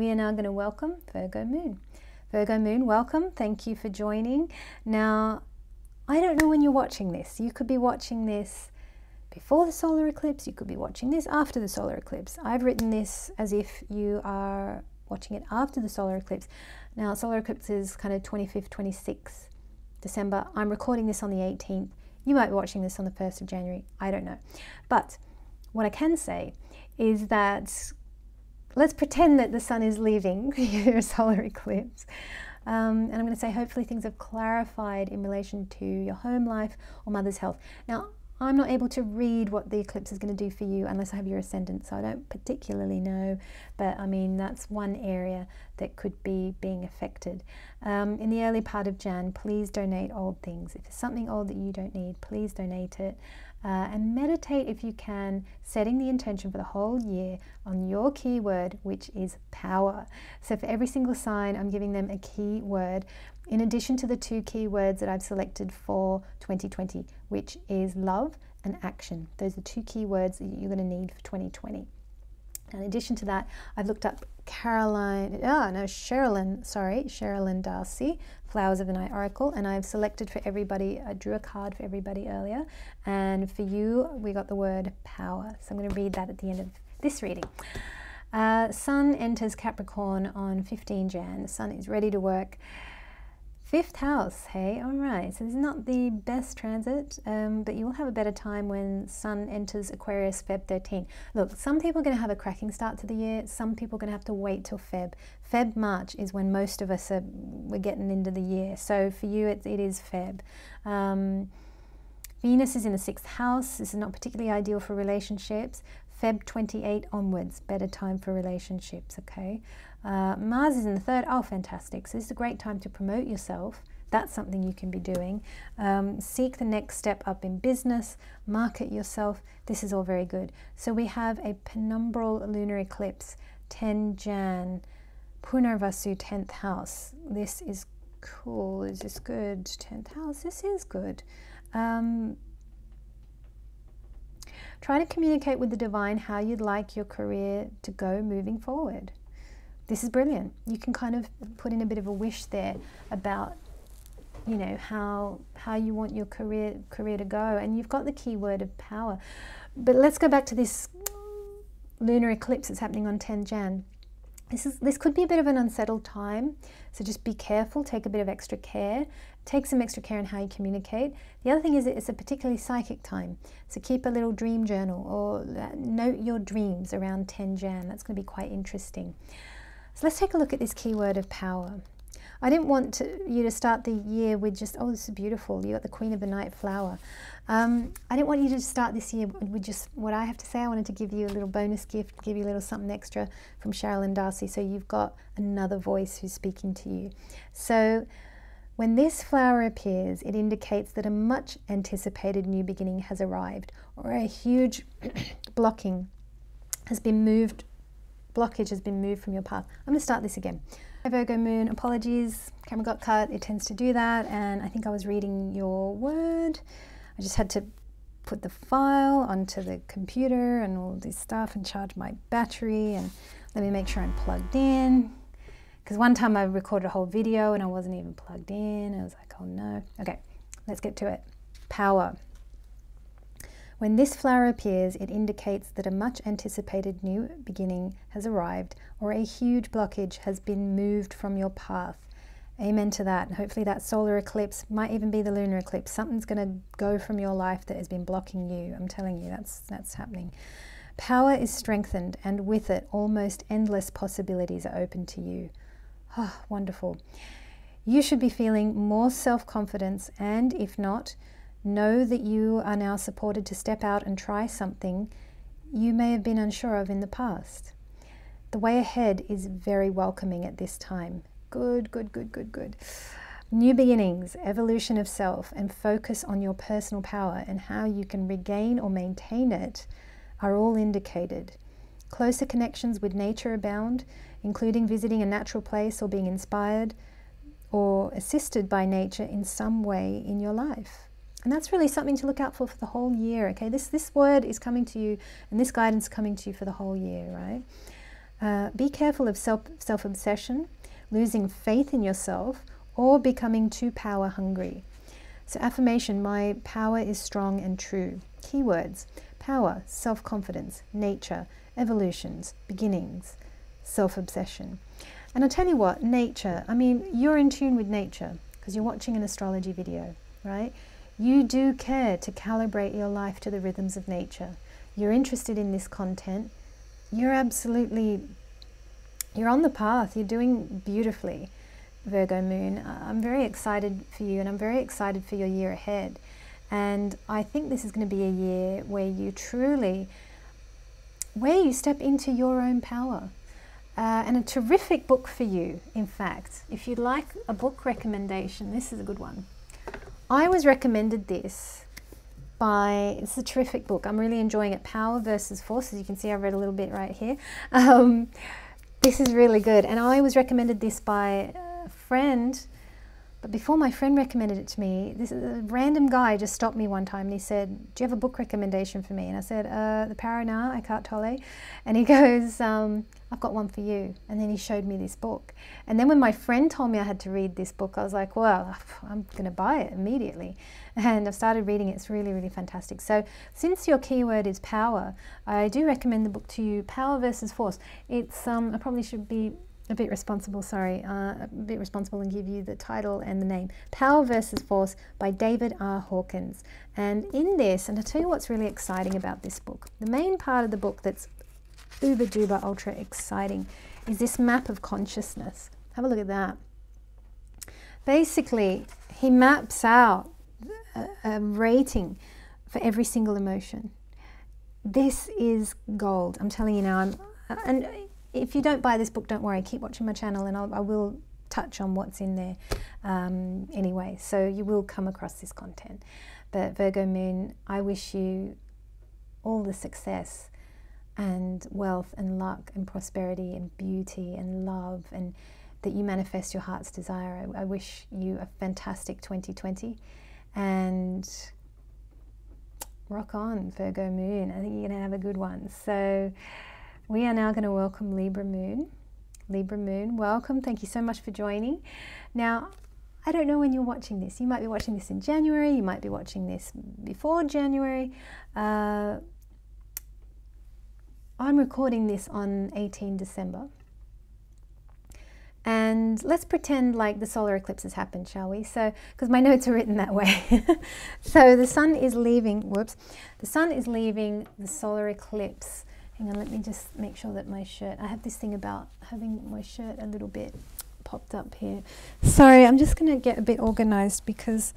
We are now going to welcome Virgo Moon. Virgo Moon, welcome. Thank you for joining. Now, I don't know when you're watching this. You could be watching this before the solar eclipse, you could be watching this after the solar eclipse. I've written this as if you are watching it after the solar eclipse. Now, solar eclipse is kind of 25th, 26th December. I'm recording this on the 18th. You might be watching this on the 1st of January. I don't know. But what I can say is that let's pretend that the sun is leaving your solar eclipse. Um, and I'm going to say hopefully things have clarified in relation to your home life or mother's health. Now, I'm not able to read what the eclipse is going to do for you unless I have your ascendant, so I don't particularly know. But I mean, that's one area that could be being affected. Um, in the early part of Jan, please donate old things. If there's something old that you don't need, please donate it. Uh, and meditate if you can, setting the intention for the whole year on your keyword, which is power. So for every single sign, I'm giving them a key word in addition to the two keywords that I've selected for 2020, which is love and action. Those are two keywords that you're going to need for 2020. In addition to that, I've looked up Caroline, oh, no, Cheralyn, sorry, Cheralyn Darcey, Flowers of the Night Oracle, and I've selected for everybody, I drew a card for everybody earlier, and for you, we got the word power. So I'm going to read that at the end of this reading. Uh, sun enters Capricorn on 15 Jan. The sun is ready to work. Fifth house, hey, all right. So this is not the best transit, um, but you will have a better time when Sun enters Aquarius Feb 13. Look, some people are going to have a cracking start to the year. Some people are going to have to wait till Feb. Feb March is when most of us are we're getting into the year. So for you, it, it is Feb. Um, Venus is in the sixth house. This is not particularly ideal for relationships. Feb 28 onwards, better time for relationships, okay? Uh, Mars is in the third. Oh, fantastic. So this is a great time to promote yourself. That's something you can be doing. Um, seek the next step up in business, market yourself. This is all very good. So we have a penumbral lunar eclipse, 10 Jan, Punarvasu, 10th house. This is cool. Is this good? 10th house. This is good. Um, try to communicate with the divine how you'd like your career to go moving forward this is brilliant. You can kind of put in a bit of a wish there about you know how how you want your career career to go. And you've got the key word of power. But let's go back to this lunar eclipse that's happening on 10 jan this is this could be a bit of an unsettled time so just be careful take a bit of extra care take some extra care in how you communicate. The other thing is it's a particularly psychic time so keep a little dream journal or uh, note your dreams around 10 jan that's going to be quite interesting so let's take a look at this keyword of power. I didn't want to, you to start the year with just, oh, this is beautiful. You got the Queen of the Night flower. Um, I didn't want you to start this year with just what I have to say. I wanted to give you a little bonus gift, give you a little something extra from Cheralyn Darcey. So you've got another voice who's speaking to you. So when this flower appears, it indicates that a much anticipated new beginning has arrived or a huge blocking has been moved blockage has been moved from your path. I'm going to start this again. Virgo moon, apologies, camera got cut, it tends to do that, and I think I was reading your word. I just had to put the file onto the computer and all this stuff and charge my battery and let me make sure I'm plugged in. Because one time I recorded a whole video and I wasn't even plugged in. I was like, oh no. Okay, let's get to it. Power. When this flower appears, it indicates that a much anticipated new beginning has arrived or a huge blockage has been moved from your path. Amen to that. Hopefully, that solar eclipse might even be the lunar eclipse. Something's going to go from your life that has been blocking you. I'm telling you, that's, that's happening. Power is strengthened, and with it, almost endless possibilities are open to you. Oh, wonderful. You should be feeling more self confidence, and if not, Know that you are now supported to step out and try something you may have been unsure of in the past. The way ahead is very welcoming at this time. Good, good, good, good, good. New beginnings, evolution of self, and focus on your personal power and how you can regain or maintain it are all indicated. Closer connections with nature abound, including visiting a natural place or being inspired or assisted by nature in some way in your life. And that's really something to look out for for the whole year, okay? This, this word is coming to you and this guidance coming to you for the whole year, right? Uh, be careful of self self obsession, losing faith in yourself, or becoming too power hungry. So, affirmation my power is strong and true. Keywords power, self confidence, nature, evolutions, beginnings, self obsession. And I'll tell you what, nature, I mean, you're in tune with nature because you're watching an astrology video, right? You do care to calibrate your life to the rhythms of nature. You're interested in this content. You're absolutely, you're on the path. You're doing beautifully, Virgo moon. I'm very excited for you and I'm very excited for your year ahead. And I think this is going to be a year where you truly, where you step into your own power. Uh, and a terrific book for you, in fact. If you'd like a book recommendation, this is a good one. I was recommended this by, it's a terrific book. I'm really enjoying it. Power versus Force. As you can see, I've read a little bit right here. Um, this is really good. And I was recommended this by a friend but before my friend recommended it to me, this random guy just stopped me one time and he said, "Do you have a book recommendation for me?" And I said, uh, "The Power Now, Eckhart Tolle." And he goes, um, "I've got one for you." And then he showed me this book. And then when my friend told me I had to read this book, I was like, "Well, I'm going to buy it immediately." And I've started reading it. It's really, really fantastic. So, since your keyword is power, I do recommend the book to you, Power versus Force. It's um, I probably should be a bit responsible, sorry, uh, a bit responsible and give you the title and the name Power versus Force by David R. Hawkins. And in this, and I'll tell you what's really exciting about this book, the main part of the book that's uber duper ultra exciting is this map of consciousness. Have a look at that. Basically, he maps out a, a rating for every single emotion. This is gold. I'm telling you now. I'm, and if you don't buy this book, don't worry. Keep watching my channel, and I'll, I will touch on what's in there um, anyway. So you will come across this content. But Virgo Moon, I wish you all the success and wealth and luck and prosperity and beauty and love and that you manifest your heart's desire. I, I wish you a fantastic 2020 and rock on, Virgo Moon. I think you're going to have a good one. So. We are now going to welcome Libra Moon. Libra Moon, welcome. Thank you so much for joining. Now, I don't know when you're watching this. You might be watching this in January, you might be watching this before January. Uh, I'm recording this on 18 December. And let's pretend like the solar eclipse has happened, shall we? So, because my notes are written that way. so the sun is leaving, whoops, the sun is leaving the solar eclipse Hang on, let me just make sure that my shirt, I have this thing about having my shirt a little bit popped up here. Sorry, I'm just going to get a bit organized because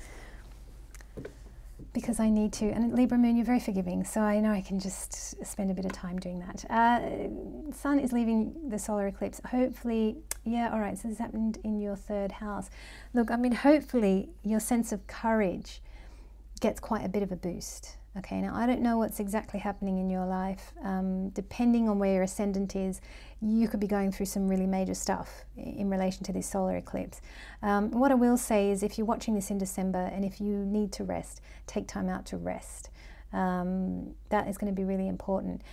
because I need to. And Libra Moon, you're very forgiving, so I know I can just spend a bit of time doing that. Uh, sun is leaving the solar eclipse. Hopefully, yeah, all right, so this happened in your third house. Look, I mean, hopefully your sense of courage gets quite a bit of a boost. Okay, now I don't know what's exactly happening in your life. Um, depending on where your ascendant is, you could be going through some really major stuff in relation to this solar eclipse. Um, what I will say is if you're watching this in December and if you need to rest, take time out to rest. Um, that is going to be really important.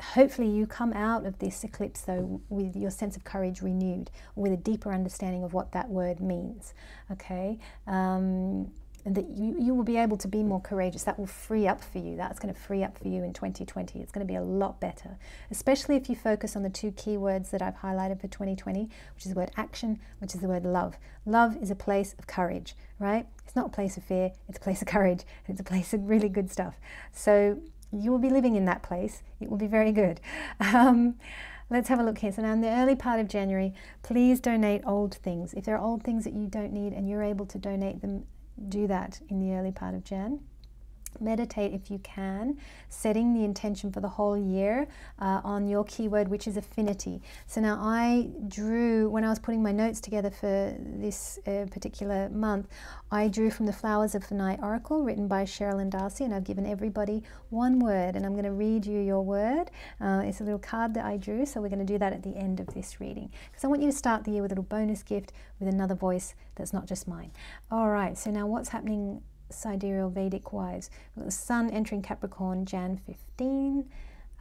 Hopefully, you come out of this eclipse though with your sense of courage renewed, with a deeper understanding of what that word means. Okay um, and that you, you will be able to be more courageous. That will free up for you. That's going to free up for you in 2020. It's going to be a lot better, especially if you focus on the two keywords that I've highlighted for 2020, which is the word action, which is the word love. Love is a place of courage, right? It's not a place of fear, it's a place of courage, it's a place of really good stuff. So you will be living in that place. It will be very good. Um, let's have a look here. So now in the early part of January, please donate old things. If there are old things that you don't need and you're able to donate them do that in the early part of Jan. Meditate if you can, setting the intention for the whole year uh, on your keyword, which is affinity. So now I drew, when I was putting my notes together for this uh, particular month, I drew from the Flowers of the Night Oracle written by Cheralyn Darcey, and I've given everybody one word, and I'm going to read you your word. Uh, it's a little card that I drew, so we're going to do that at the end of this reading. Because I want you to start the year with a little bonus gift with another voice that's not just mine. All right, so now what's happening sidereal Vedic wise? We've got the Sun entering Capricorn Jan 15.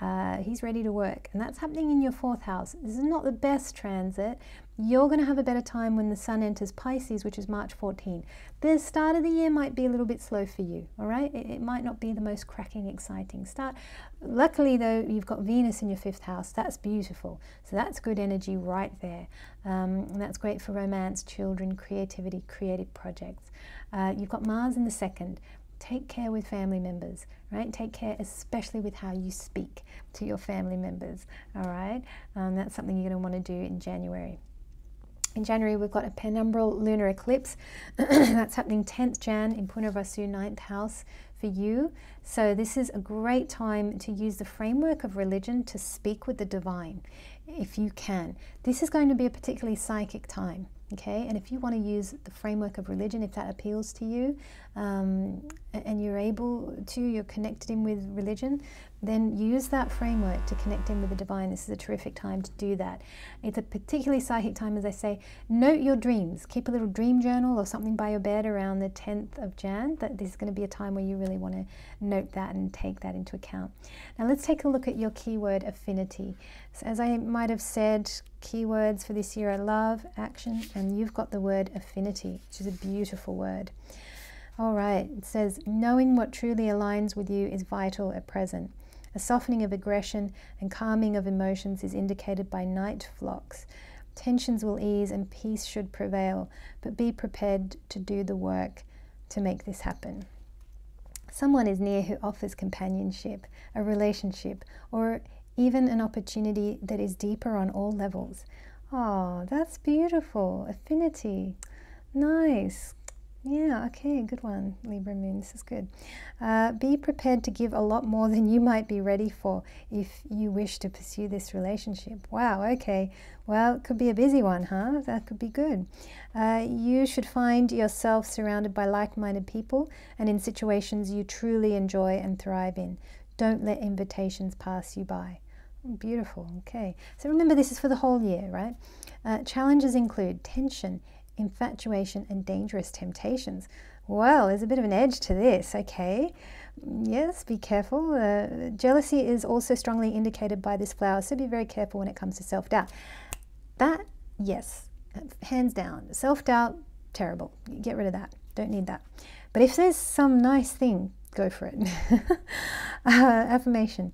Uh, he's ready to work, and that's happening in your fourth house. This is not the best transit. You're going to have a better time when the sun enters Pisces, which is March 14. The start of the year might be a little bit slow for you, all right? It, it might not be the most cracking, exciting start. Luckily, though, you've got Venus in your fifth house. That's beautiful. So that's good energy right there. Um, and that's great for romance, children, creativity, creative projects. Uh, you've got Mars in the second take care with family members, right? Take care, especially with how you speak to your family members, all right? Um, that's something you're going to want to do in January. In January, we've got a penumbral lunar eclipse. that's happening 10th Jan in Punarvasu, 9th house for you. So, this is a great time to use the framework of religion to speak with the divine if you can. This is going to be a particularly psychic time okay? And if you want to use the framework of religion if that appeals to you um, and you're able to you're connected in with religion then use that framework to connect in with the divine. This is a terrific time to do that. It's a particularly psychic time as i say. Note your dreams. Keep a little dream journal or something by your bed around the 10th of jan. That this is going to be a time where you really want to note that and take that into account. Now let's take a look at your keyword affinity. So as i might have said keywords for this year are love, action, and you've got the word affinity, which is a beautiful word. All right, it says, knowing what truly aligns with you is vital at present. A softening of aggression and calming of emotions is indicated by night phlox. Tensions will ease and peace should prevail, but be prepared to do the work to make this happen. Someone is near who offers companionship, a relationship, or even an opportunity that is deeper on all levels. Oh, that's beautiful. Affinity. Nice. Yeah, okay, good one, Libra Moon. This is good. Uh, be prepared to give a lot more than you might be ready for if you wish to pursue this relationship. Wow, okay. Well, it could be a busy one, huh? That could be good. Uh, you should find yourself surrounded by like minded people and in situations you truly enjoy and thrive in. Don't let invitations pass you by. Beautiful. Okay. So remember, this is for the whole year, right? Uh, challenges include tension, infatuation, and dangerous temptations. Well, there's a bit of an edge to this, okay? Yes, be careful. Uh, jealousy is also strongly indicated by this flower, so be very careful when it comes to self doubt. That, yes, hands down. Self doubt, terrible. Get rid of that. Don't need that. But if there's some nice thing, go for it. uh, affirmation.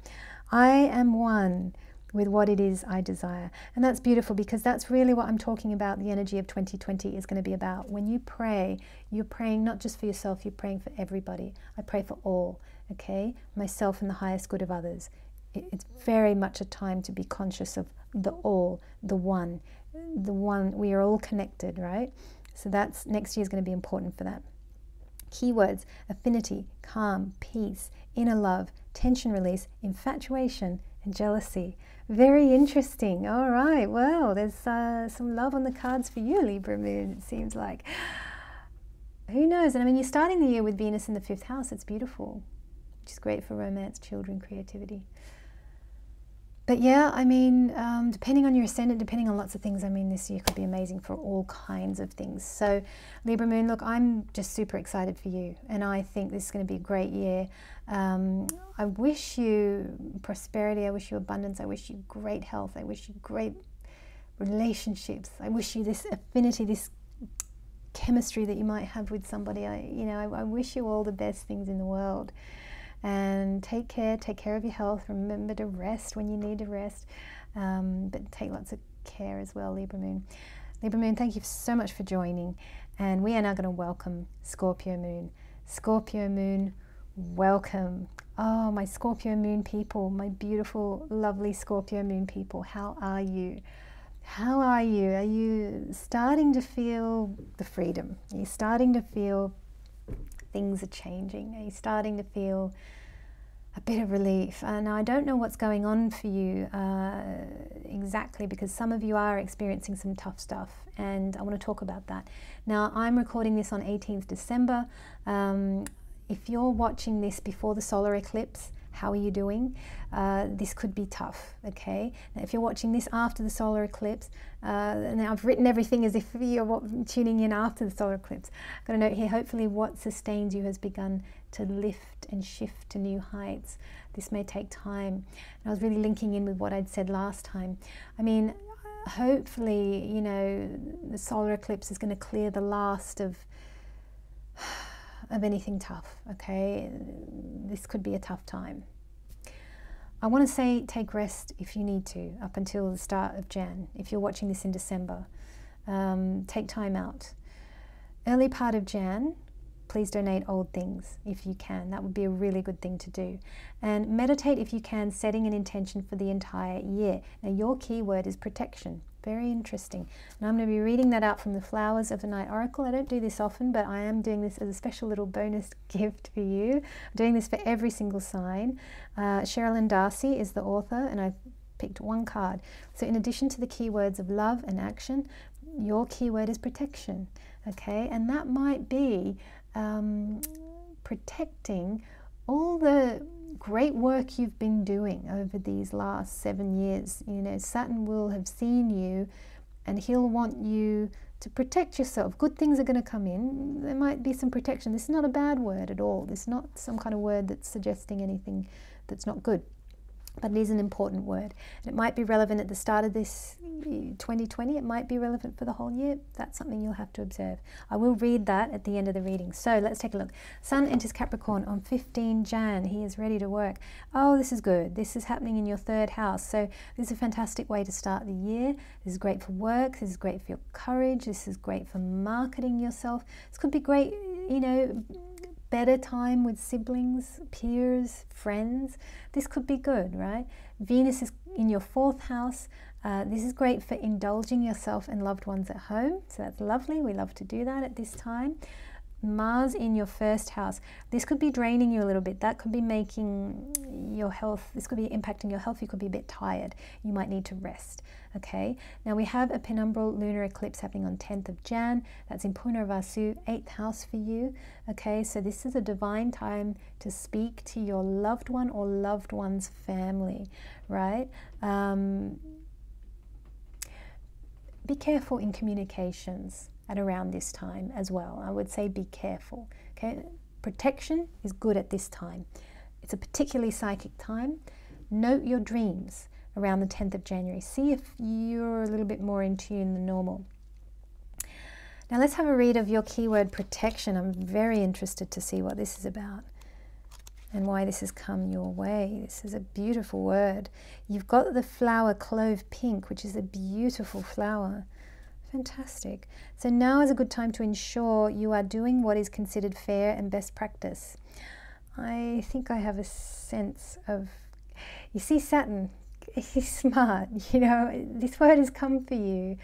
I am one with what it is I desire. And that's beautiful because that's really what I'm talking about. The energy of 2020 is going to be about. When you pray, you're praying not just for yourself, you're praying for everybody. I pray for all, okay? Myself and the highest good of others. It's very much a time to be conscious of the all, the one, the one. We are all connected, right? So that's next year is going to be important for that. Keywords affinity, calm, peace, inner love, tension release, infatuation, and jealousy. Very interesting. All right. Well, there's uh, some love on the cards for you, Libra Moon, it seems like. Who knows? And I mean, you're starting the year with Venus in the fifth house. It's beautiful, which is great for romance, children, creativity but yeah, I mean, um, depending on your ascendant, depending on lots of things, I mean, this year could be amazing for all kinds of things. So, Libra Moon, look, I'm just super excited for you, and I think this is going to be a great year. Um, I wish you prosperity, I wish you abundance, I wish you great health, I wish you great relationships, I wish you this affinity, this chemistry that you might have with somebody. I, you know, I, I wish you all the best things in the world and take care, take care of your health. Remember to rest when you need to rest, um, but take lots of care as well, Libra Moon. Libra Moon, thank you so much for joining. And we are now going to welcome Scorpio Moon. Scorpio Moon, welcome. Oh, my Scorpio Moon people, my beautiful, lovely Scorpio Moon people, how are you? How are you? Are you starting to feel the freedom? Are you starting to feel things are changing? Are you starting to feel a bit of relief? And I don't know what's going on for you uh, exactly because some of you are experiencing some tough stuff, and I want to talk about that. Now, I'm recording this on 18th December. Um, if you're watching this before the solar eclipse, How are you doing? Uh, this could be tough, okay? Now, if you're watching this after the solar eclipse, uh, and I've written everything as if you're tuning in after the solar eclipse. I've got a note here hopefully, what sustains you has begun to lift and shift to new heights. This may take time. And I was really linking in with what I'd said last time. I mean, hopefully, you know, the solar eclipse is going to clear the last of of anything tough, okay? This could be a tough time. I want to say take rest if you need to up until the start of Jan. If you're watching this in December, um, take time out. Early part of Jan, please donate old things if you can. That would be a really good thing to do. And meditate if you can, setting an intention for the entire year. Now, your key word is protection. Very interesting. And I'm going to be reading that out from the Flowers of the Night Oracle. I don't do this often, but I am doing this as a special little bonus gift for you. I'm doing this for every single sign. Uh, Cheralyn Darcey is the author, and I've picked one card. So, in addition to the keywords of love and action, your keyword is protection. Okay, and that might be um, protecting all the great work you've been doing over these last seven years. You know, Saturn will have seen you and he'll want you to protect yourself. Good things are going to come in. There might be some protection. This is not a bad word at all. This is not some kind of word that's suggesting anything that's not good but it is an important word. And it might be relevant at the start of this 2020, it might be relevant for the whole year. That's something you'll have to observe. I will read that at the end of the reading. So let's take a look. Sun enters Capricorn on 15 Jan. He is ready to work. Oh, this is good. This is happening in your third house. So this is a fantastic way to start the year. This is great for work. This is great for your courage. This is great for marketing yourself. This could be great, you know, better time with siblings, peers, friends. This could be good, right? Venus is in your fourth house. Uh, this is great for indulging yourself and loved ones at home. So that's lovely. We love to do that at this time. Mars in your first house. This could be draining you a little bit. That could be making your health, this could be impacting your health. You could be a bit tired. You might need to rest. Okay, now we have a penumbral lunar eclipse happening on 10th of Jan. That's in Punarvasu, 8th house for you. Okay, so this is a divine time to speak to your loved one or loved one's family, right? Um, be careful in communications at around this time as well. I would say be careful. Okay, protection is good at this time. It's a particularly psychic time. Note your dreams around the 10th of January. See if you're a little bit more in tune than normal. Now let's have a read of your keyword protection. I'm very interested to see what this is about and why this has come your way. This is a beautiful word. You've got the flower clove pink, which is a beautiful flower. Fantastic. So now is a good time to ensure you are doing what is considered fair and best practice. I think I have a sense of, you see, Saturn he's smart. You know, this word has come for you.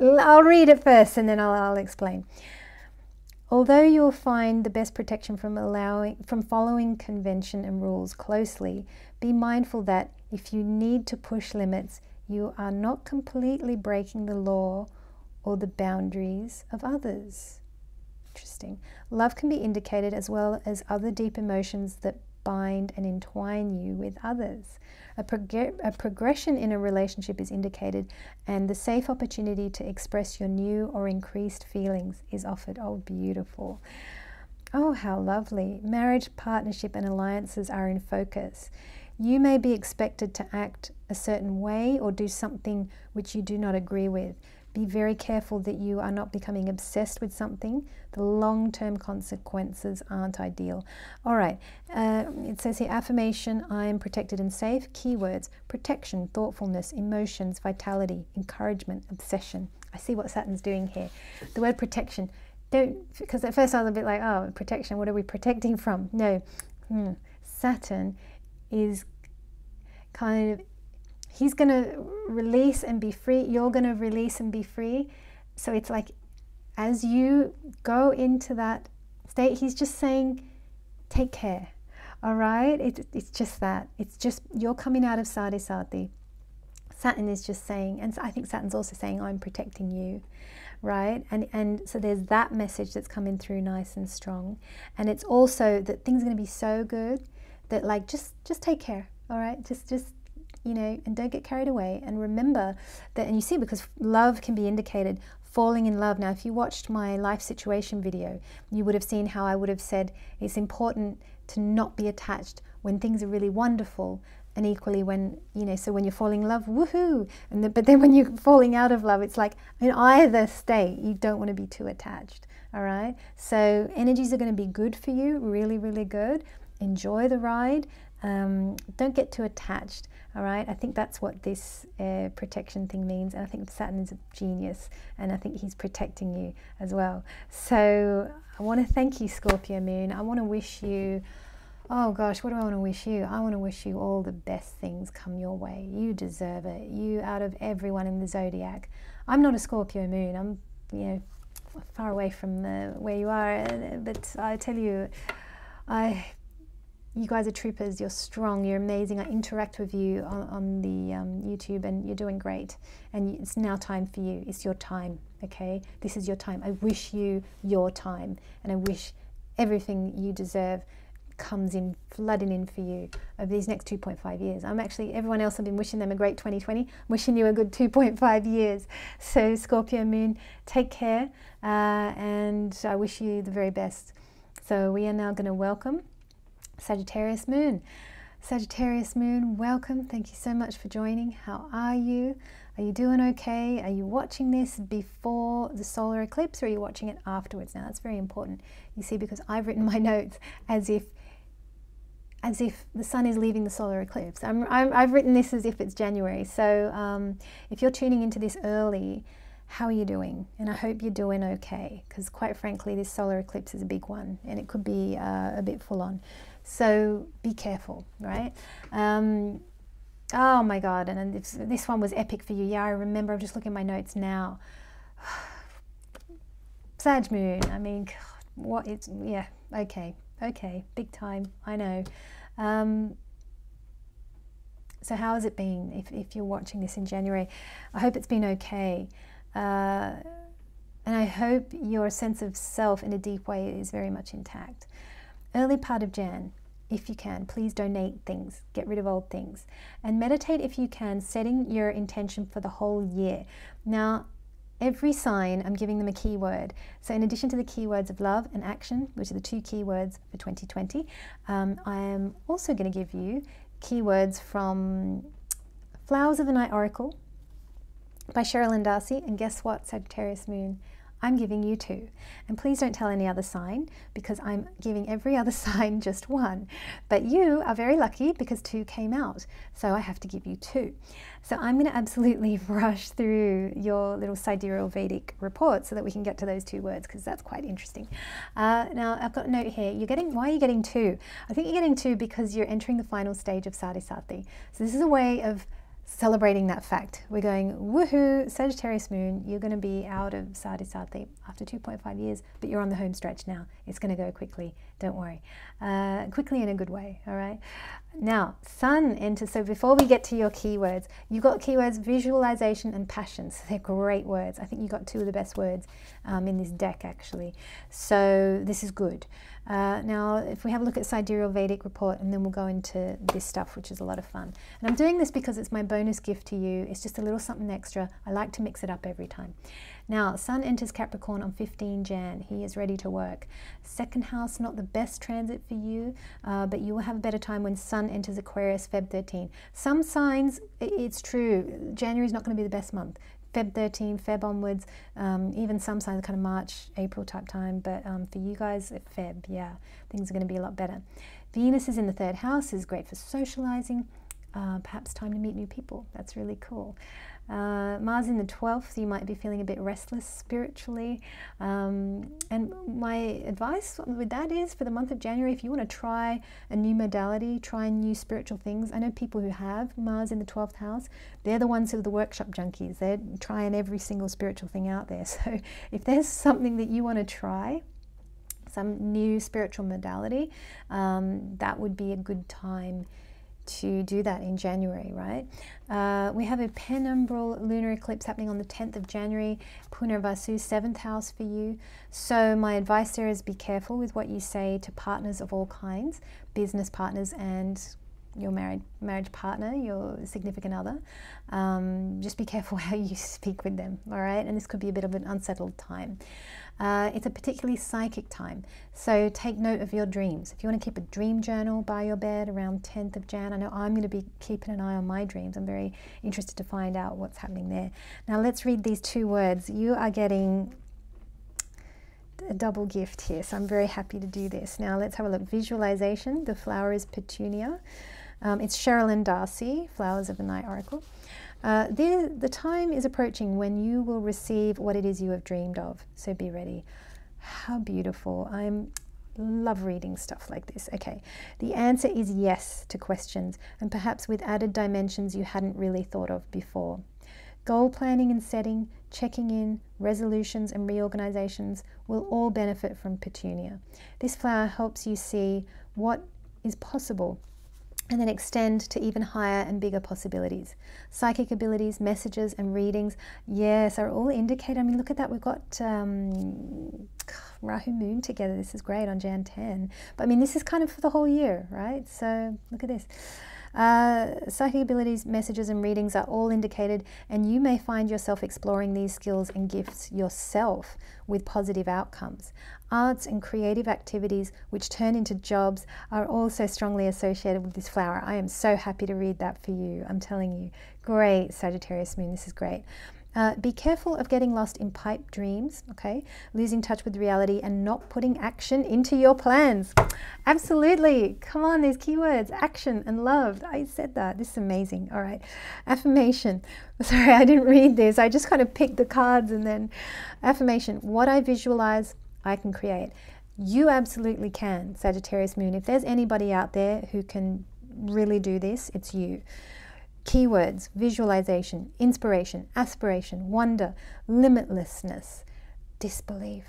I'll read it first and then I'll, I'll explain. Although you'll find the best protection from allowing from following convention and rules closely, be mindful that if you need to push limits, you are not completely breaking the law or the boundaries of others. Interesting. Love can be indicated as well as other deep emotions that bind and entwine you with others. A, prog- a, progression in a relationship is indicated, and the safe opportunity to express your new or increased feelings is offered. Oh, beautiful. Oh, how lovely. Marriage, partnership, and alliances are in focus. You may be expected to act a certain way or do something which you do not agree with. Be very careful that you are not becoming obsessed with something. The long term consequences aren't ideal. All right, uh, it says here affirmation I am protected and safe. Keywords protection, thoughtfulness, emotions, vitality, encouragement, obsession. I see what Saturn's doing here. The word protection, don't, because at first I was a bit like, oh, protection, what are we protecting from? No, hmm. Saturn is kind of he's going to release and be free. You're going to release and be free. So it's like as you go into that state, he's just saying, take care. All right? It, it's just that. It's just you're coming out of Sadi Sati. Saturn is just saying, and I think Saturn's also saying, I'm protecting you, right? And and so there's that message that's coming through nice and strong. And it's also that things are going to be so good that like just just take care all right just just you know and don't get carried away. And remember that and you see because love can be indicated falling in love. Now if you watched my life situation video you would have seen how i would have said it's important to not be attached when things are really wonderful and equally when you know so when you're falling in love woohoo! And the, but then when you're falling out of love it's like in either state you don't want to be too attached all right? So energies are going to be good for you really really good. Enjoy the ride um, don't get too attached all right i think that's what this uh, protection thing means and i think saturn is a genius and i think he's protecting you as well so i want to thank you scorpio moon i want to wish you Oh gosh, what do I want to wish you? I want to wish you all the best things come your way. You deserve it. You, out of everyone in the zodiac. I'm not a Scorpio moon. I'm, you know, far away from the, where you are. But I tell you, I, you guys are troopers. You're strong. You're amazing. I interact with you on, on the um, YouTube, and you're doing great. And it's now time for you. It's your time. Okay, this is your time. I wish you your time, and I wish everything you deserve comes in flooding in for you over these next 2.5 years. I'm actually, everyone else, I've been wishing them a great 2020, wishing you a good 2.5 years. So, Scorpio Moon, take care uh, and I wish you the very best. So, we are now going to welcome Sagittarius Moon. Sagittarius Moon, welcome. Thank you so much for joining. How are you? Are you doing okay? Are you watching this before the solar eclipse or are you watching it afterwards? Now, that's very important. You see, because I've written my notes as if as if the sun is leaving the solar eclipse. i have written this as if it's January. So um, if you're tuning into this early, how are you doing? And I hope you're doing okay, because quite frankly, this solar eclipse is a big one and it could be uh, a bit full on. So be careful, right? Um, oh my God, and this, this one was epic for you. Yeah, I remember, I'm just looking at my notes now. Sag Moon, I mean, what it's, yeah, okay, okay, big time, I know. Um, so how has it been if, if you're watching this in January? I hope it's been okay. Uh, and I hope your sense of self in a deep way is very much intact. Early part of Jan, if you can, please donate things, get rid of old things, and meditate if you can, setting your intention for the whole year. Now, every sign, I'm giving them a keyword. So, in addition to the keywords of love and action, which are the two keywords for 2020, um, I am also going to give you keywords from Flowers of the Night Oracle by Cheralyn Darcey. And guess what, Sagittarius Moon? I'm giving you two. And please don't tell any other sign because I'm giving every other sign just one. But you are very lucky because two came out. So I have to give you two. So I'm going to absolutely rush through your little sidereal Vedic report so that we can get to those two words because that's quite interesting. Uh, now I've got a note here. You're getting, why are you getting two? I think you're getting two because you're entering the final stage of Sadhisati. So this is a way of celebrating that fact. We're going, woohoo, Sagittarius moon, you're going to be out of Sadhisati after 2.5 years, but you're on the home stretch now. It's going to go quickly, don't worry. Uh, quickly in a good way, all right? Now, sun enters, so before we get to your keywords, you've got keywords visualization and passion. So they're great words. I think you got two of the best words um, in this deck, actually. So this is good. Uh, now, if we have a look at Sidereal Vedic report, and then we'll go into this stuff, which is a lot of fun. And I'm doing this because it's my bonus gift to you. It's just a little something extra. I like to mix it up every time. Now, Sun enters Capricorn on 15 Jan. He is ready to work. Second house, not the best transit for you, uh, but you will have a better time when Sun enters Aquarius Feb 13. Some signs, it's true, January is not going to be the best month. Feb 13, Feb onwards, um, even some signs kind of March, April type time. But um, for you guys, Feb, yeah, things are going to be a lot better. Venus is in the third house, is great for socializing. Uh, perhaps time to meet new people. That's really cool. Uh, Mars in the 12th, you might be feeling a bit restless spiritually. Um, and my advice with that is for the month of January, if you want to try a new modality, try new spiritual things. I know people who have Mars in the 12th house, they're the ones who are the workshop junkies. They're trying every single spiritual thing out there. So if there's something that you want to try, some new spiritual modality, um, that would be a good time to do that in January, right? Uh, we have a penumbral lunar eclipse happening on the 10th of January, Punarvasu, seventh house for you. So, my advice there is be careful with what you say to partners of all kinds, business partners and your married marriage partner, your significant other. Um, just be careful how you speak with them, all right? And this could be a bit of an unsettled time. Uh, it's a particularly psychic time, so take note of your dreams. If you want to keep a dream journal by your bed around 10th of Jan, I know I'm going to be keeping an eye on my dreams. I'm very interested to find out what's happening there. Now let's read these two words. You are getting a double gift here, so I'm very happy to do this. Now let's have a look. Visualization. The flower is petunia. Um, it's Cheralyn Darcey, Flowers of the Night Oracle. Uh, the, the time is approaching when you will receive what it is you have dreamed of, so be ready. How beautiful. I'm love reading stuff like this. Okay, the answer is yes to questions, and perhaps with added dimensions you hadn't really thought of before. Goal planning and setting, checking in, resolutions and reorganizations will all benefit from Petunia. This flower helps you see what is possible and then extend to even higher and bigger possibilities. Psychic abilities, messages, and readings, yes, are all indicated. I mean, look at that. We've got um, Rahu Moon together. This is great on Jan 10. But I mean, this is kind of for the whole year, right? So look at this. Uh, psychic abilities, messages, and readings are all indicated, and you may find yourself exploring these skills and gifts yourself with positive outcomes. Arts and creative activities, which turn into jobs, are also strongly associated with this flower. I am so happy to read that for you. I'm telling you. Great, Sagittarius moon. This is great. Uh, be careful of getting lost in pipe dreams, okay? Losing touch with reality and not putting action into your plans. Absolutely. Come on, these keywords action and love. I said that. This is amazing. All right. Affirmation. Sorry, I didn't read this. I just kind of picked the cards and then affirmation. What I visualize, I can create. You absolutely can, Sagittarius moon. If there's anybody out there who can really do this, it's you. Keywords visualization, inspiration, aspiration, wonder, limitlessness, disbelief.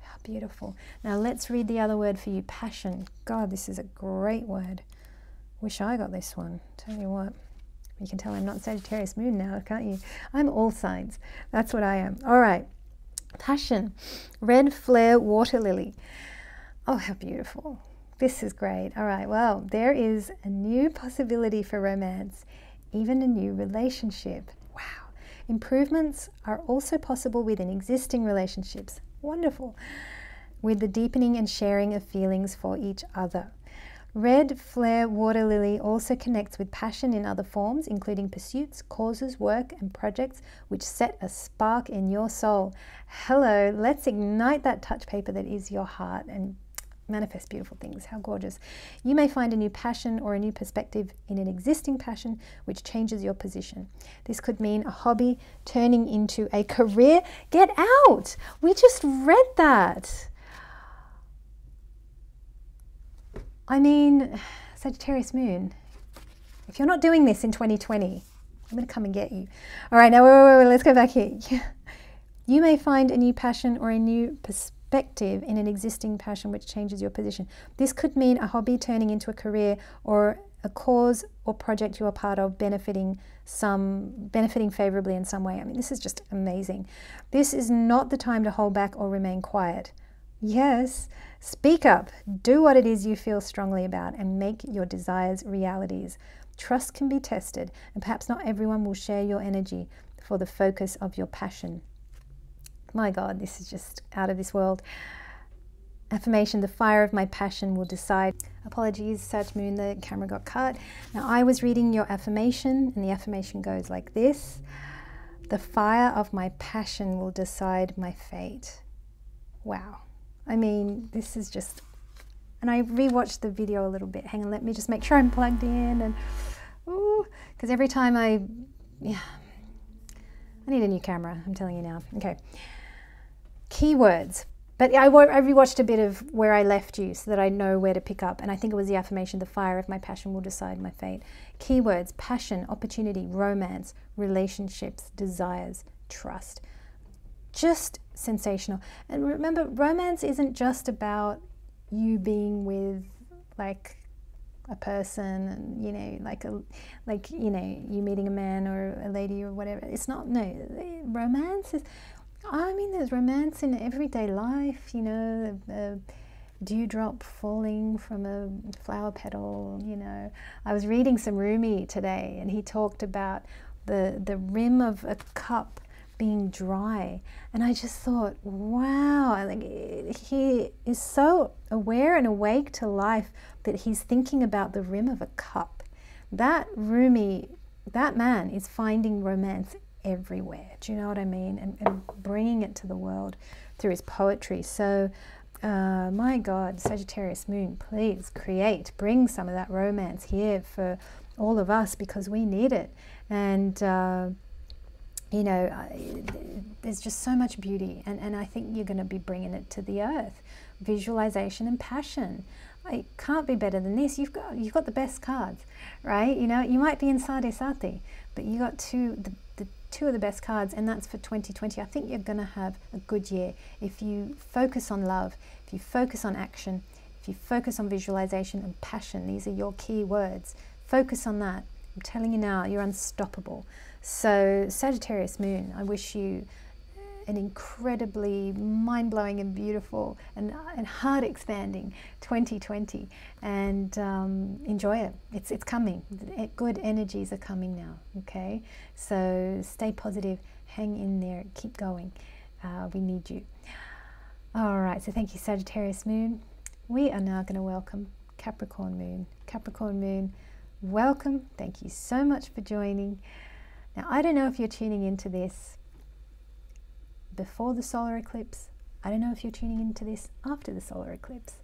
How beautiful. Now let's read the other word for you passion. God, this is a great word. Wish I got this one. Tell you what. You can tell I'm not Sagittarius moon now, can't you? I'm all signs. That's what I am. All right. Passion. Red flare water lily. Oh, how beautiful. This is great. All right. Well, there is a new possibility for romance even a new relationship. Wow. Improvements are also possible within existing relationships. Wonderful. With the deepening and sharing of feelings for each other. Red flare water lily also connects with passion in other forms, including pursuits, causes, work, and projects which set a spark in your soul. Hello, let's ignite that touch paper that is your heart and manifest beautiful things. How gorgeous. You may find a new passion or a new perspective in an existing passion which changes your position. This could mean a hobby turning into a career. Get out! We just read that. I mean, Sagittarius moon, if you're not doing this in 2020, I'm going to come and get you. All right, now wait, wait, wait, let's go back here. You may find a new passion or a new perspective perspective in an existing passion which changes your position. This could mean a hobby turning into a career or a cause or project you are part of benefiting some benefiting favorably in some way. I mean, this is just amazing. This is not the time to hold back or remain quiet. Yes, speak up, do what it is you feel strongly about, and make your desires realities. Trust can be tested, and perhaps not everyone will share your energy for the focus of your passion. My God, this is just out of this world. Affirmation, the fire of my passion will decide. Apologies, Sag Moon, the camera got cut. Now, I was reading your affirmation, and the affirmation goes like this The fire of my passion will decide my fate. Wow. I mean, this is just. And I rewatched the video a little bit. Hang on, let me just make sure I'm plugged in. And, ooh, because every time I. Yeah. I need a new camera, I'm telling you now. Okay keywords. But I, I rewatched a bit of where I left you so that I know where to pick up. And I think it was the affirmation the fire of my passion will decide my fate. Keywords passion, opportunity, romance, relationships, desires, trust. Just sensational. And remember, romance isn't just about you being with like a person and you know like a like you know you meeting a man or a lady or whatever it's not no romance is i mean there's romance in everyday life you know a dewdrop falling from a flower petal you know i was reading some rumi today and he talked about the the rim of a cup being dry. And I just thought, wow, like he is so aware and awake to life that he's thinking about the rim of a cup. That Rumi, that man is finding romance everywhere. Do you know what I mean? And, and bringing it to the world through his poetry. So, uh, my God, Sagittarius moon, please create, bring some of that romance here for all of us because we need it. And, uh, you know, there's just so much beauty, and, and I think you're going to be bringing it to the earth. Visualization and passion. It can't be better than this. You've got you've got the best cards, right? You know, you might be in Sade Sati, but you got two the, the two of the best cards, and that's for 2020. I think you're going to have a good year if you focus on love, if you focus on action, if you focus on visualization and passion. These are your key words. Focus on that. I'm telling you now, you're unstoppable. So, Sagittarius moon, I wish you an incredibly mind blowing and beautiful and, and heart expanding 2020 and um, enjoy it. It's, it's coming. Good energies are coming now, okay? So, stay positive, hang in there, keep going. Uh, we need you. All right, so thank you, Sagittarius moon. We are now going to welcome Capricorn moon. Capricorn moon, welcome. Thank you so much for joining. Now, I don't know if you're tuning into this before the solar eclipse. I don't know if you're tuning into this after the solar eclipse.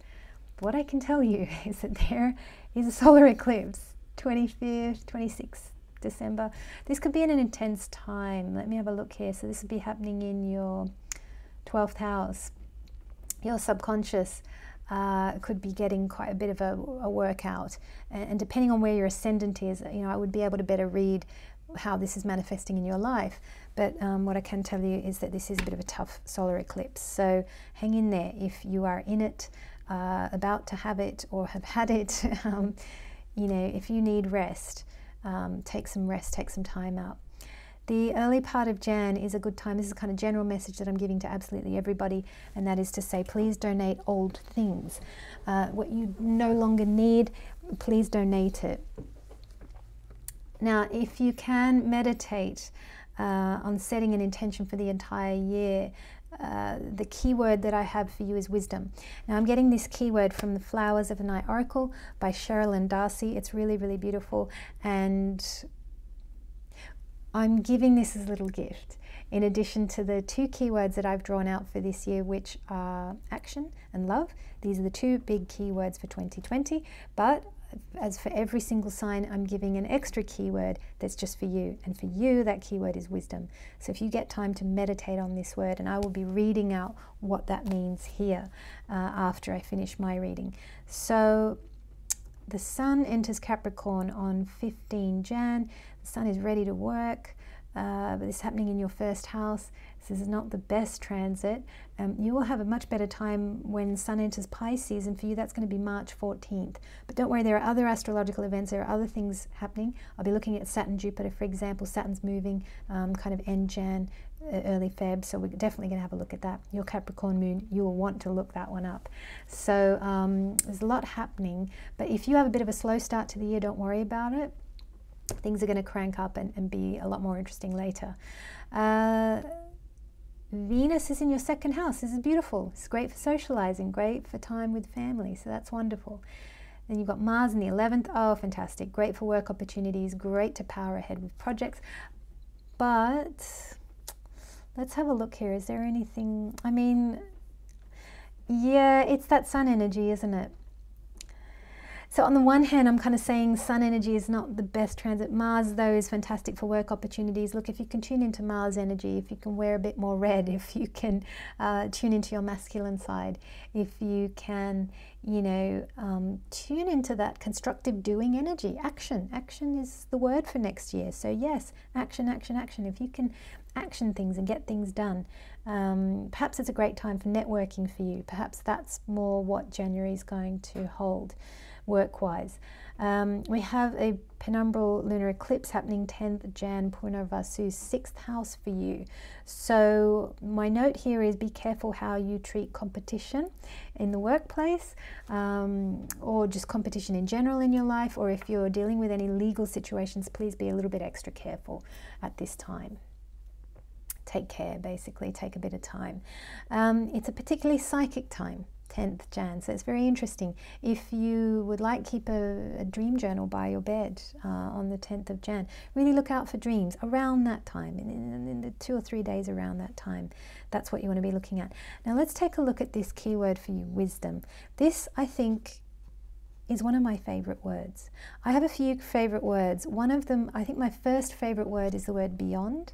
But what I can tell you is that there is a solar eclipse, 25th, 26th December. This could be in an intense time. Let me have a look here. So this would be happening in your 12th house. Your subconscious uh, could be getting quite a bit of a, a workout. And, and, depending on where your ascendant is, you know, I would be able to better read how this is manifesting in your life. But um, what I can tell you is that this is a bit of a tough solar eclipse. So hang in there if you are in it, uh, about to have it, or have had it. um, you know, if you need rest, um, take some rest, take some time out. The early part of Jan is a good time. This is kind of general message that I'm giving to absolutely everybody, and that is to say, please donate old things. Uh, what you no longer need, please donate it. Now, if you can meditate uh, on setting an intention for the entire year, uh, the keyword that I have for you is wisdom. Now, I'm getting this keyword from the Flowers of the Night Oracle by Cheralyn Darcey. It's really, really beautiful, and I'm giving this as a little gift. In addition to the two keywords that I've drawn out for this year, which are action and love, these are the two big keywords for 2020. But as for every single sign, I'm giving an extra keyword that's just for you. And for you, that keyword is wisdom. So if you get time to meditate on this word, and I will be reading out what that means here uh, after I finish my reading. So the sun enters Capricorn on 15 Jan. The sun is ready to work. Uh, but this is happening in your first house. This is not the best transit. Um, you will have a much better time when Sun enters Pisces, and for you that's going to be March 14th. But don't worry, there are other astrological events, there are other things happening. I'll be looking at Saturn Jupiter, for example. Saturn's moving um, kind of end Jan, early Feb, so we're definitely going to have a look at that. Your Capricorn moon, you will want to look that one up. So um, there's a lot happening, but if you have a bit of a slow start to the year, don't worry about it things are going to crank up and, and, be a lot more interesting later. Uh, Venus is in your second house. This is beautiful. It's great for socializing, great for time with family. So that's wonderful. Then you've got Mars in the 11th. Oh, fantastic. Great for work opportunities, great to power ahead with projects. But let's have a look here. Is there anything? I mean, yeah, it's that sun energy, isn't it? So on the one hand, I'm kind of saying sun energy is not the best transit. Mars, though, is fantastic for work opportunities. Look, if you can tune into Mars energy, if you can wear a bit more red, if you can uh, tune into your masculine side, if you can, you know, um, tune into that constructive doing energy, action. Action is the word for next year. So yes, action, action, action. If you can action things and get things done, um, perhaps it's a great time for networking for you. Perhaps that's more what January is going to hold work wise. Um, we have a penumbral lunar eclipse happening 10th Jan Punarvasu, sixth house for you. So, my note here is be careful how you treat competition in the workplace um, or just competition in general in your life, or if you're dealing with any legal situations, please be a little bit extra careful at this time take care, basically, take a bit of time. Um, it's a particularly psychic time. 10th Jan. So it's very interesting. If you would like, keep a, a dream journal by your bed uh, on the 10th of Jan. Really look out for dreams around that time, in, in, in, the two or three days around that time. That's what you want to be looking at. Now let's take a look at this keyword for you, wisdom. This, I think, is one of my favorite words. I have a few favorite words. One of them, I think my first favorite word is the word beyond.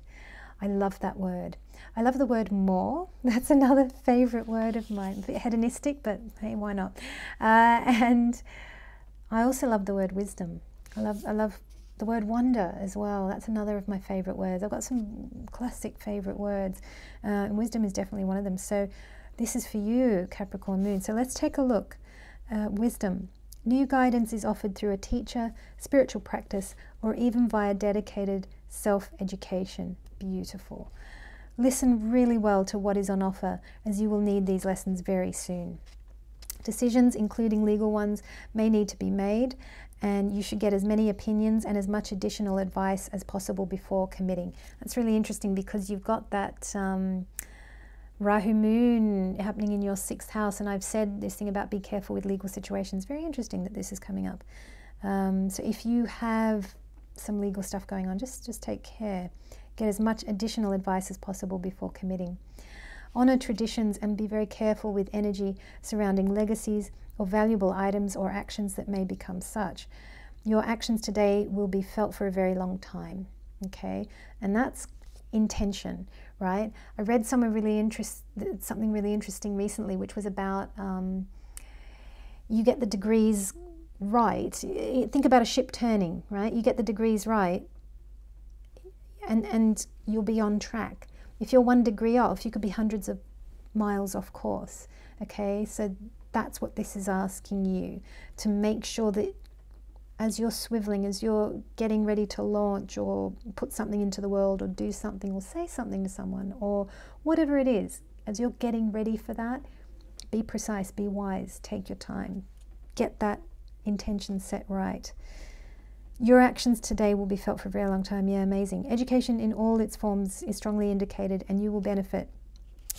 I love that word. I love the word more. That's another favorite word of mine. Hedonistic, but hey, why not? Uh, and I also love the word wisdom. I love, I love the word wonder as well. That's another of my favorite words. I've got some classic favorite words, uh, and wisdom is definitely one of them. So this is for you, Capricorn Moon. So let's take a look. Uh, wisdom. New guidance is offered through a teacher, spiritual practice, or even via dedicated self education. Beautiful. Listen really well to what is on offer, as you will need these lessons very soon. Decisions, including legal ones, may need to be made, and you should get as many opinions and as much additional advice as possible before committing. That's really interesting because you've got that. Um, Rahu moon happening in your sixth house, and I've said this thing about be careful with legal situations. Very interesting that this is coming up. Um, so if you have some legal stuff going on, just just take care. Get as much additional advice as possible before committing. Honor traditions and be very careful with energy surrounding legacies or valuable items or actions that may become such. Your actions today will be felt for a very long time. Okay, and that's intention, right? I read somewhere really interest, something really interesting recently, which was about um, you get the degrees right. Think about a ship turning, right? You get the degrees right, and, and you'll be on track. If you're one degree off, you could be hundreds of miles off course. Okay, so that's what this is asking you to make sure that as you're swiveling, as you're getting ready to launch or put something into the world or do something or say something to someone or whatever it is, as you're getting ready for that, be precise, be wise, take your time, get that intention set right. Your actions today will be felt for a very long time. Yeah, amazing. Education in all its forms is strongly indicated, and you will benefit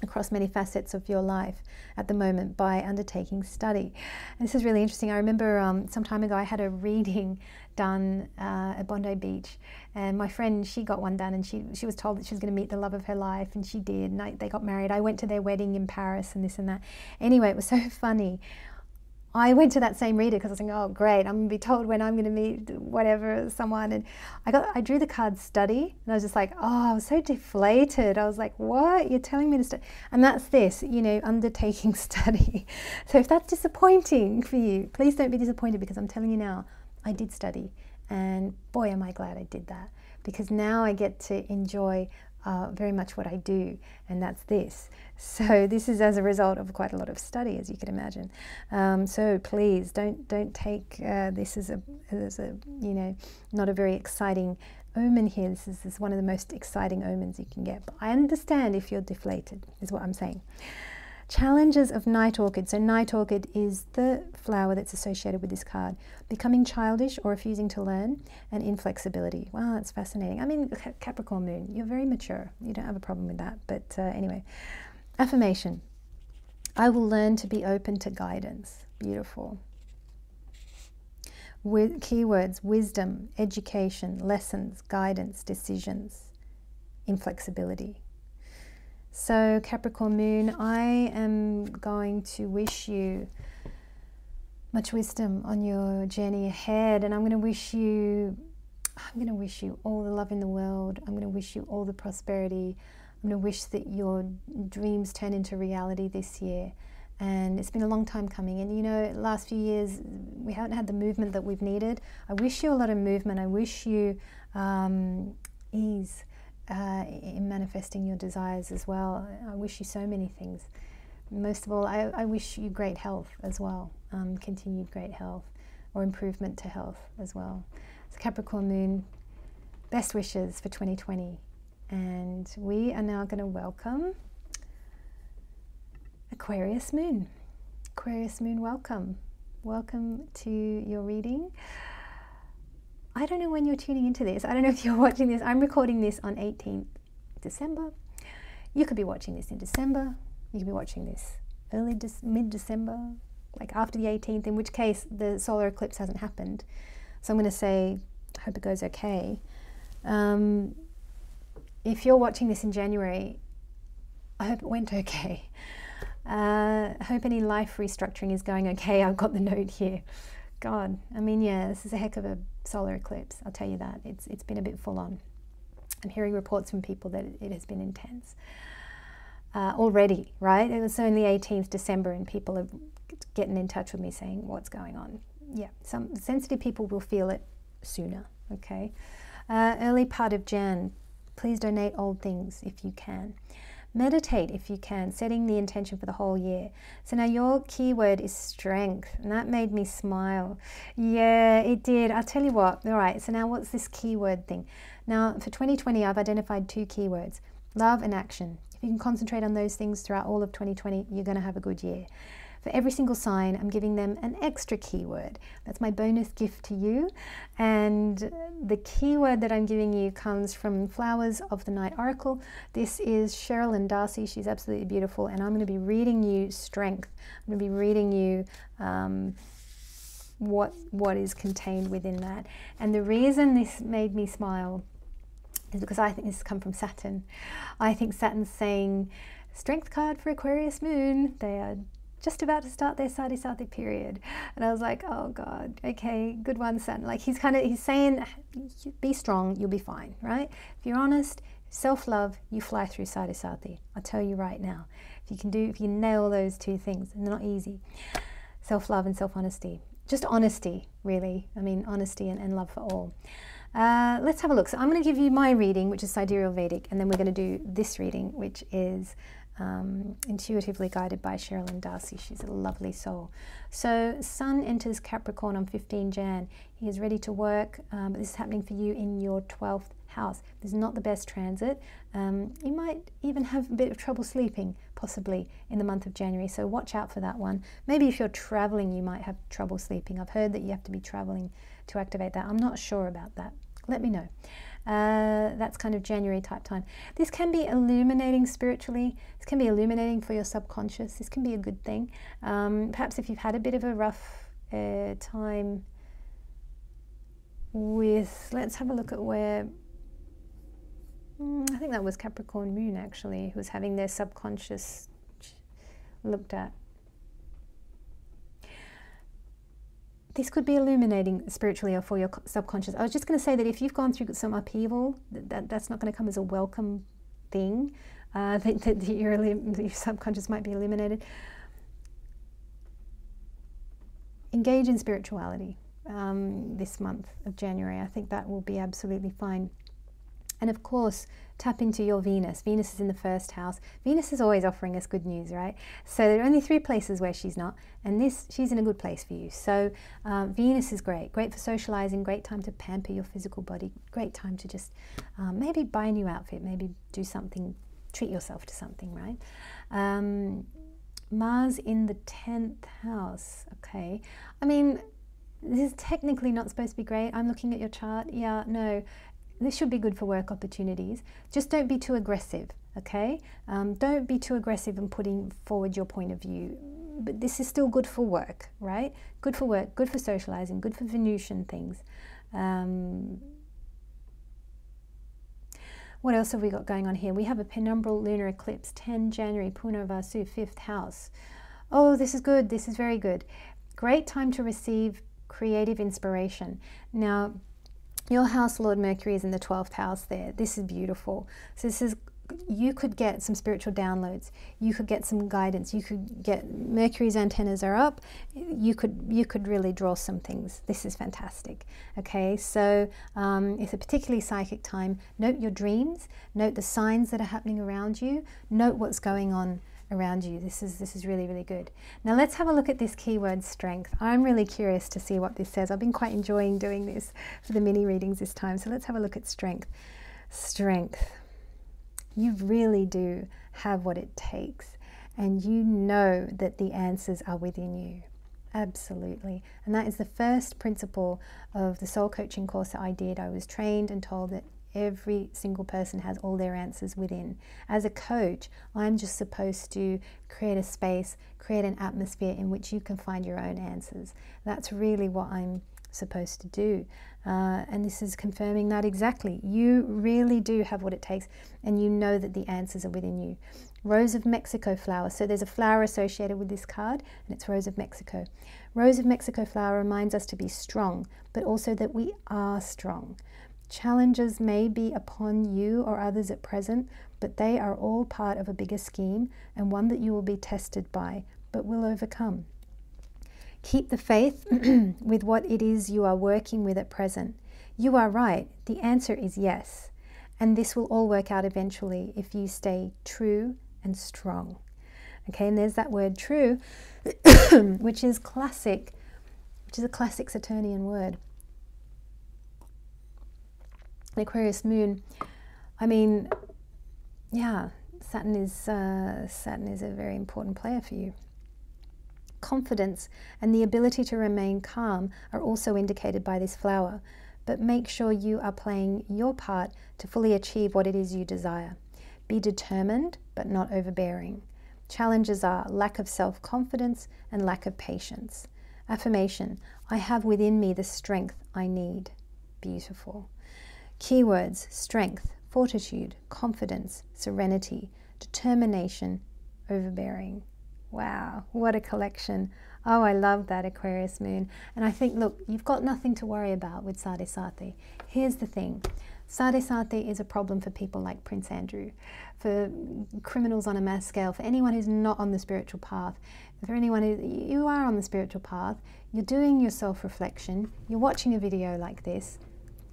across many facets of your life at the moment by undertaking study. And this is really interesting. I remember um, some time ago I had a reading done uh, at Bondi Beach, and my friend she got one done, and she she was told that she was going to meet the love of her life, and she did. And I, they got married. I went to their wedding in Paris, and this and that. Anyway, it was so funny. I went to that same reader because I was thinking, oh, great, I'm going to be told when I'm going to meet whatever, someone. And I got, I drew the card study and I was just like, oh, I was so deflated. I was like, what? You're telling me to study? And that's this, you know, undertaking study. So if that's disappointing for you, please don't be disappointed because I'm telling you now, I did study. And boy, am I glad I did that because now I get to enjoy uh, very much what I do, and that's this. So this is as a result of quite a lot of study, as you can imagine. Um, so please don't don't take uh, this as a as a you know not a very exciting omen here. This is, this is one of the most exciting omens you can get. But I understand if you're deflated, is what I'm saying. Challenges of night orchid. So, night orchid is the flower that's associated with this card. Becoming childish or refusing to learn, and inflexibility. Wow, that's fascinating. I mean, Capricorn moon, you're very mature. You don't have a problem with that. But uh, anyway, affirmation I will learn to be open to guidance. Beautiful. With keywords wisdom, education, lessons, guidance, decisions, inflexibility. So, Capricorn Moon, I am going to wish you much wisdom on your journey ahead, and I'm going to wish you. I'm going to wish you all the love in the world. I'm going to wish you all the prosperity. I'm going to wish that your dreams turn into reality this year. And it's been a long time coming. And you know, last few years we haven't had the movement that we've needed. I wish you a lot of movement. I wish you um, ease uh, in manifesting your desires as well. I wish you so many things. Most of all, I, I wish you great health as well, um, continued great health. or improvement to health as well. So, Capricorn Moon, best wishes for 2020. And we are now going to welcome Aquarius Moon. Aquarius Moon, welcome. Welcome to your reading. I don't know when you're tuning into this. I don't know if you're watching this. I'm recording this on 18th December. You could be watching this in December. You could be watching this early mid December, like after the 18th, in which case the solar eclipse hasn't happened. So I'm going to say, I hope it goes okay. Um, if you're watching this in January, I hope it went okay. Uh, I hope any life restructuring is going okay. I've got the note here. God, I mean, yeah, this is a heck of a solar eclipse. I'll tell you that. It's it's been a bit full on. I'm hearing reports from people that it has been intense uh, already. Right? It was only 18th December, and people are getting in touch with me saying what's going on. Yeah, some sensitive people will feel it sooner. Okay, uh, early part of Jan. Please donate old things if you can. Meditate if you can, setting the intention for the whole year. So now your keyword is strength, and that made me smile. Yeah, it did. I'll tell you what. All right, so now what's this keyword thing? Now for 2020, I've identified two keywords love and action. If you can concentrate on those things throughout all of 2020, you're going to have a good year. For every single sign, I'm giving them an extra keyword. That's my bonus gift to you. And the keyword that I'm giving you comes from Flowers of the Night Oracle. This is Cheralyn Darcey. She's absolutely beautiful. And I'm going to be reading you strength. I'm going to be reading you. Um, what what is contained within that. And the reason this made me smile is because I think this has come from Saturn. I think Saturn's saying, strength card for Aquarius moon. They are just about to start their Sadi Sati period. And I was like, oh God, okay, good one, son. Like he's kind of, he's saying, be strong, you'll be fine, right? If you're honest, self-love, you fly through Sadi Sati. I'll tell you right now. If you can do, if you nail those two things, and they're not easy. Self-love and self-honesty. Just honesty, really. I mean, honesty and, and love for all. Uh, let's have a look. So I'm going to give you my reading, which is Sidereal Vedic, and then we're going to do this reading, which is um, intuitively guided by Cheralyn Darcey. She's a lovely soul. So, Sun enters Capricorn on 15 Jan. He is ready to work, um, but this is happening for you in your 12th house. This is not the best transit. Um, you might even have a bit of trouble sleeping, possibly, in the month of January. So, watch out for that one. Maybe if you're traveling, you might have trouble sleeping. I've heard that you have to be traveling to activate that. I'm not sure about that. Let me know. Uh, that's kind of January type time. This can be illuminating spiritually. This can be illuminating for your subconscious. This can be a good thing. Um, perhaps if you've had a bit of a rough uh, time with, let's have a look at where. Mm, I think that was Capricorn Moon actually, who was having their subconscious looked at. This could be illuminating spiritually or for your subconscious. I was just going to say that if you've gone through some upheaval, that, that's not going to come as a welcome thing. Uh, that, that your, your subconscious might be illuminated. Engage in spirituality um, this month of January. I think that will be absolutely fine. And of course, tap into your Venus. Venus is in the first house. Venus is always offering us good news, right? So there are only three places where she's not, and this she's in a good place for you. So um, Venus is great, great for socializing, great time to pamper your physical body, great time to just um, maybe buy a new outfit, maybe do something, treat yourself to something, right? Um, Mars in the 10th house, okay. I mean, this is technically not supposed to be great. I'm looking at your chart. Yeah, no, this should be good for work opportunities. Just don't be too aggressive, okay? Um, don't be too aggressive in putting forward your point of view. But this is still good for work, right? Good for work, good for socializing, good for Venusian things. Um, what else have we got going on here? We have a penumbral lunar eclipse, 10 January, Punarvasu, fifth house. Oh, this is good. This is very good. Great time to receive creative inspiration. Now, your house lord mercury is in the 12th house there. This is beautiful. So this is you could get some spiritual downloads. You could get some guidance. You could get mercury's antennas are up. You could you could really draw some things. This is fantastic. Okay so um, it's a particularly psychic time. Note your dreams. Note the signs that are happening around you. Note what's going on around you. This is this is really really good. Now let's have a look at this keyword strength. I'm really curious to see what this says. I've been quite enjoying doing this for the mini readings this time. So let's have a look at strength. Strength. You really do have what it takes and you know that the answers are within you. Absolutely. And that is the first principle of the soul coaching course that I did. I was trained and told that every single person has all their answers within. As a coach, I'm just supposed to create a space, create an atmosphere in which you can find your own answers. That's really what I'm supposed to do. Uh, and this is confirming that exactly. You really do have what it takes, and you know that the answers are within you. Rose of Mexico flower. So there's a flower associated with this card, and it's Rose of Mexico. Rose of Mexico flower reminds us to be strong, but also that we are strong. Challenges may be upon you or others at present, but they are all part of a bigger scheme and one that you will be tested by, but will overcome. Keep the faith with what it is you are working with at present. You are right. The answer is yes. And this will all work out eventually if you stay true and strong. Okay, and there's that word true, which is classic, which is a classic Saturnian word. Aquarius moon. I mean, yeah, Saturn is uh, Saturn is a very important player for you. Confidence and the ability to remain calm are also indicated by this flower, but make sure you are playing your part to fully achieve what it is you desire. Be determined, but not overbearing. Challenges are lack of self confidence and lack of patience. Affirmation I have within me the strength I need. Beautiful. Keywords strength, fortitude, confidence, serenity, determination, overbearing. Wow, what a collection. Oh, I love that Aquarius moon. And I think, look, you've got nothing to worry about with Sade Sati. Here's the thing Sade Sati is a problem for people like Prince Andrew, for criminals on a mass scale, for anyone who's not on the spiritual path, for anyone who you are on the spiritual path, you're doing your self reflection, you're watching a video like this,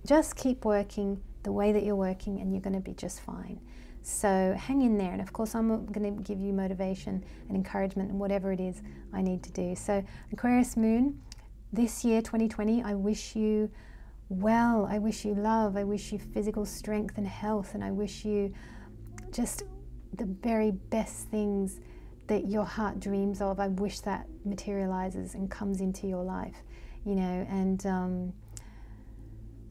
just keep working the way that you're working and you're going to be just fine. So hang in there. And of course, I'm going to give you motivation and encouragement and whatever it is I need to do. So, Aquarius Moon, this year, 2020, I wish you well. I wish you love. I wish you physical strength and health. And I wish you just the very best things that your heart dreams of. I wish that materializes and comes into your life, you know, and. Um,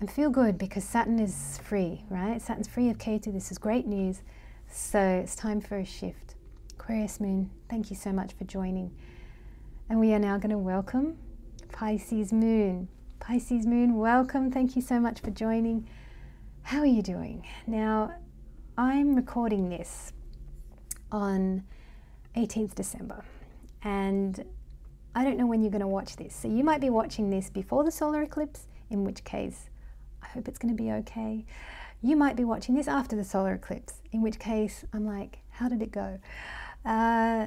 and feel good because Saturn is free, right? Saturn's free of Ketu. This is great news. So it's time for a shift. Aquarius Moon, thank you so much for joining. And we are now going to welcome Pisces Moon. Pisces Moon, welcome. Thank you so much for joining. How are you doing? Now, I'm recording this on 18th December, and I don't know when you're going to watch this. So you might be watching this before the solar eclipse, in which case I hope it's going to be okay. You might be watching this after the solar eclipse, in which case I'm like, how did it go? Uh,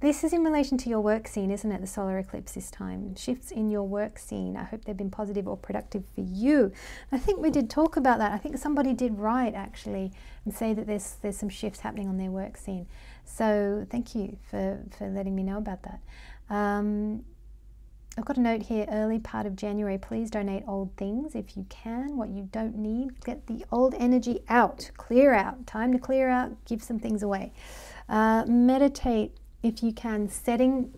this is in relation to your work scene, isn't it? The solar eclipse this time. Shifts in your work scene. I hope they've been positive or productive for you. I think we did talk about that. I think somebody did write actually and say that there's there's some shifts happening on their work scene. So thank you for, for letting me know about that. Um, I've got a note here early part of January. Please donate old things if you can. What you don't need, get the old energy out, clear out. Time to clear out, give some things away. Uh, meditate if you can, setting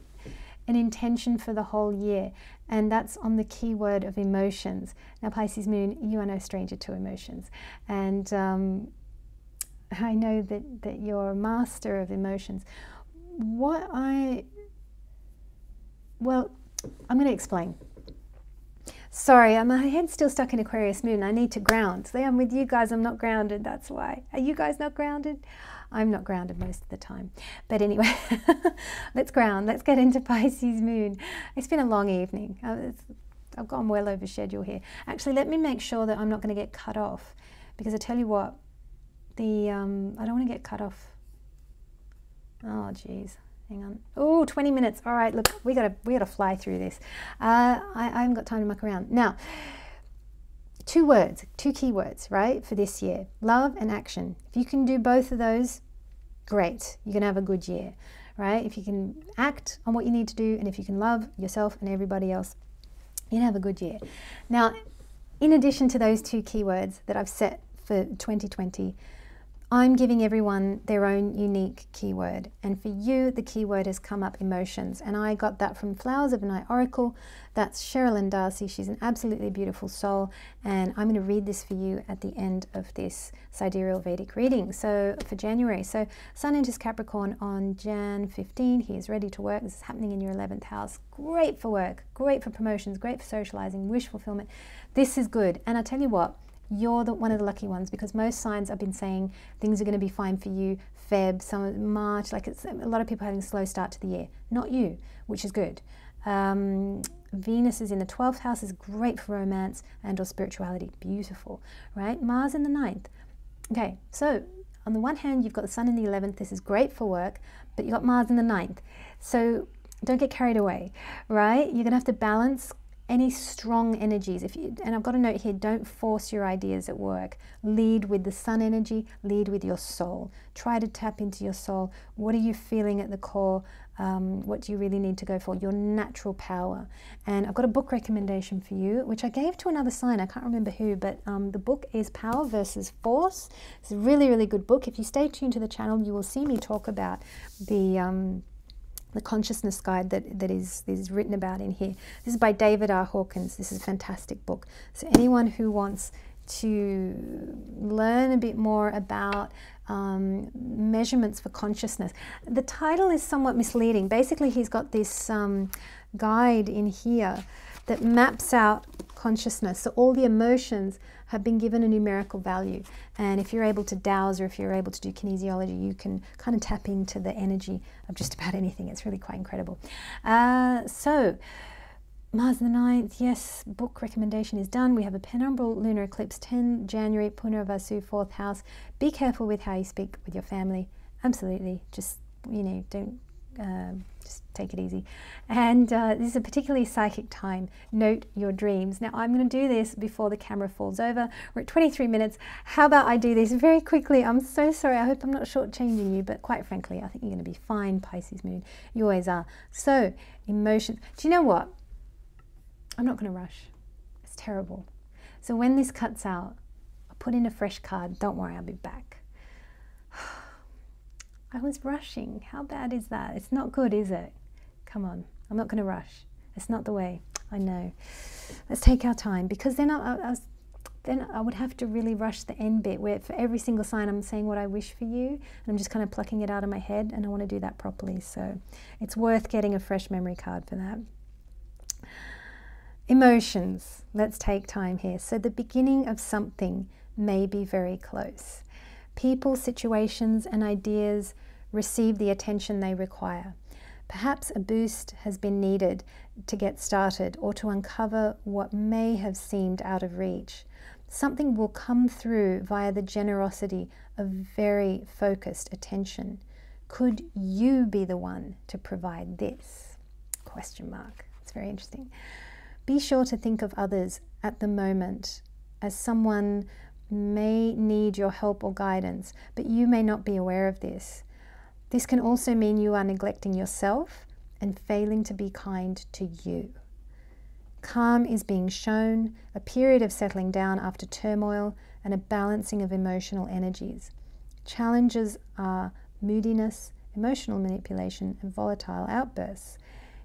an intention for the whole year, and that's on the keyword of emotions. Now, Pisces Moon, you are no stranger to emotions, and um, I know that, that you're a master of emotions. What I, well, I'm going to explain. Sorry, my head's still stuck in Aquarius moon. I need to ground. I'm with you guys. I'm not grounded. That's why. Are you guys not grounded? I'm not grounded most of the time. But anyway, let's ground. Let's get into Pisces moon. It's been a long evening. Uh, I've gone well over schedule here. Actually, let me make sure that I'm not going to get cut off because I tell you what, the um, I don't want to get cut off. Oh, geez. Hang on. Oh, 20 minutes. All right, look, we gotta we gotta fly through this. Uh, I, I haven't got time to muck around. Now, two words, two key words, right, for this year. Love and action. If you can do both of those, great. You're to have a good year, right? If you can act on what you need to do and if you can love yourself and everybody else, you're to have a good year. Now, in addition to those two keywords that I've set for 2020, I'm giving everyone their own unique keyword. And for you, the keyword has come up emotions. And I got that from Flowers of Night Oracle. That's Cheralyn Darcey. She's an absolutely beautiful soul. And I'm going to read this for you at the end of this sidereal Vedic reading. So for January. So Sun enters Capricorn on Jan 15. He is ready to work. This is happening in your 11th house. Great for work, great for promotions, great for socializing, wish fulfillment. This is good. And I tell you what, you're the, one of the lucky ones because most signs I've been saying things are going to be fine for you. Feb, some March, like it's a lot of people having a slow start to the year. Not you, which is good. Um, Venus is in the 12th house, is great for romance and or spirituality. Beautiful, right? Mars in the 9th. Okay, so on the one hand, you've got the Sun in the 11th. This is great for work, but you've got Mars in the 9th. So don't get carried away, right? You're going to have to balance any strong energies. If you and i've got a note here don't force your ideas at work. Lead with the sun energy lead with your soul. Try to tap into your soul. What are you feeling at the core? Um, what do you really need to go for? Your natural power. And i've got a book recommendation for you which i gave to another sign. I can't remember who but um, the book is power versus force. It's a really really good book. If you stay tuned to the channel you will see me talk about the um, the consciousness guide that, that is, is written about in here. This is by David R. Hawkins. This is a fantastic book. So anyone who wants to learn a bit more about um, measurements for consciousness. The title is somewhat misleading. Basically, he's got this um, guide in here that maps out consciousness. So all the emotions have been given a numerical value. And if you're able to dowse or if you're able to do kinesiology, you can kind of tap into the energy of just about anything. It's really quite incredible. Uh, so, Mars the 9th, yes, book recommendation is done. We have a penumbral lunar eclipse 10 January, Punarvasu, 4th house. Be careful with how you speak with your family. Absolutely. Just, you know, don't um, just take it easy. And uh, this is a particularly psychic time. Note your dreams. Now, I'm going to do this before the camera falls over. We're at 23 minutes. How about I do this very quickly? I'm so sorry. I hope I'm not shortchanging you, but quite frankly, I think you're going to be fine, Pisces moon. You always are. So, emotions. Do you know what? I'm not going to rush. It's terrible. So, when this cuts out, I'll put in a fresh card. Don't worry, I'll be back. I was rushing. How bad is that? It's not good, is it? Come on, I'm not going to rush. It's not the way. I know. Let's take our time because then I, I, was, then I would have to really rush the end bit where for every single sign I'm saying what I wish for you and I'm just kind of plucking it out of my head and I want to do that properly. So it's worth getting a fresh memory card for that. Emotions. Let's take time here. So the beginning of something may be very close people, situations, and ideas receive the attention they require. Perhaps a boost has been needed to get started or to uncover what may have seemed out of reach. Something will come through via the generosity of very focused attention. Could you be the one to provide this? Question mark. It's very interesting. Be sure to think of others at the moment as someone may need your help or guidance, but you may not be aware of this. This can also mean you are neglecting yourself and failing to be kind to you. Calm is being shown, a period of settling down after turmoil, and a balancing of emotional energies. Challenges are moodiness, emotional manipulation, and volatile outbursts.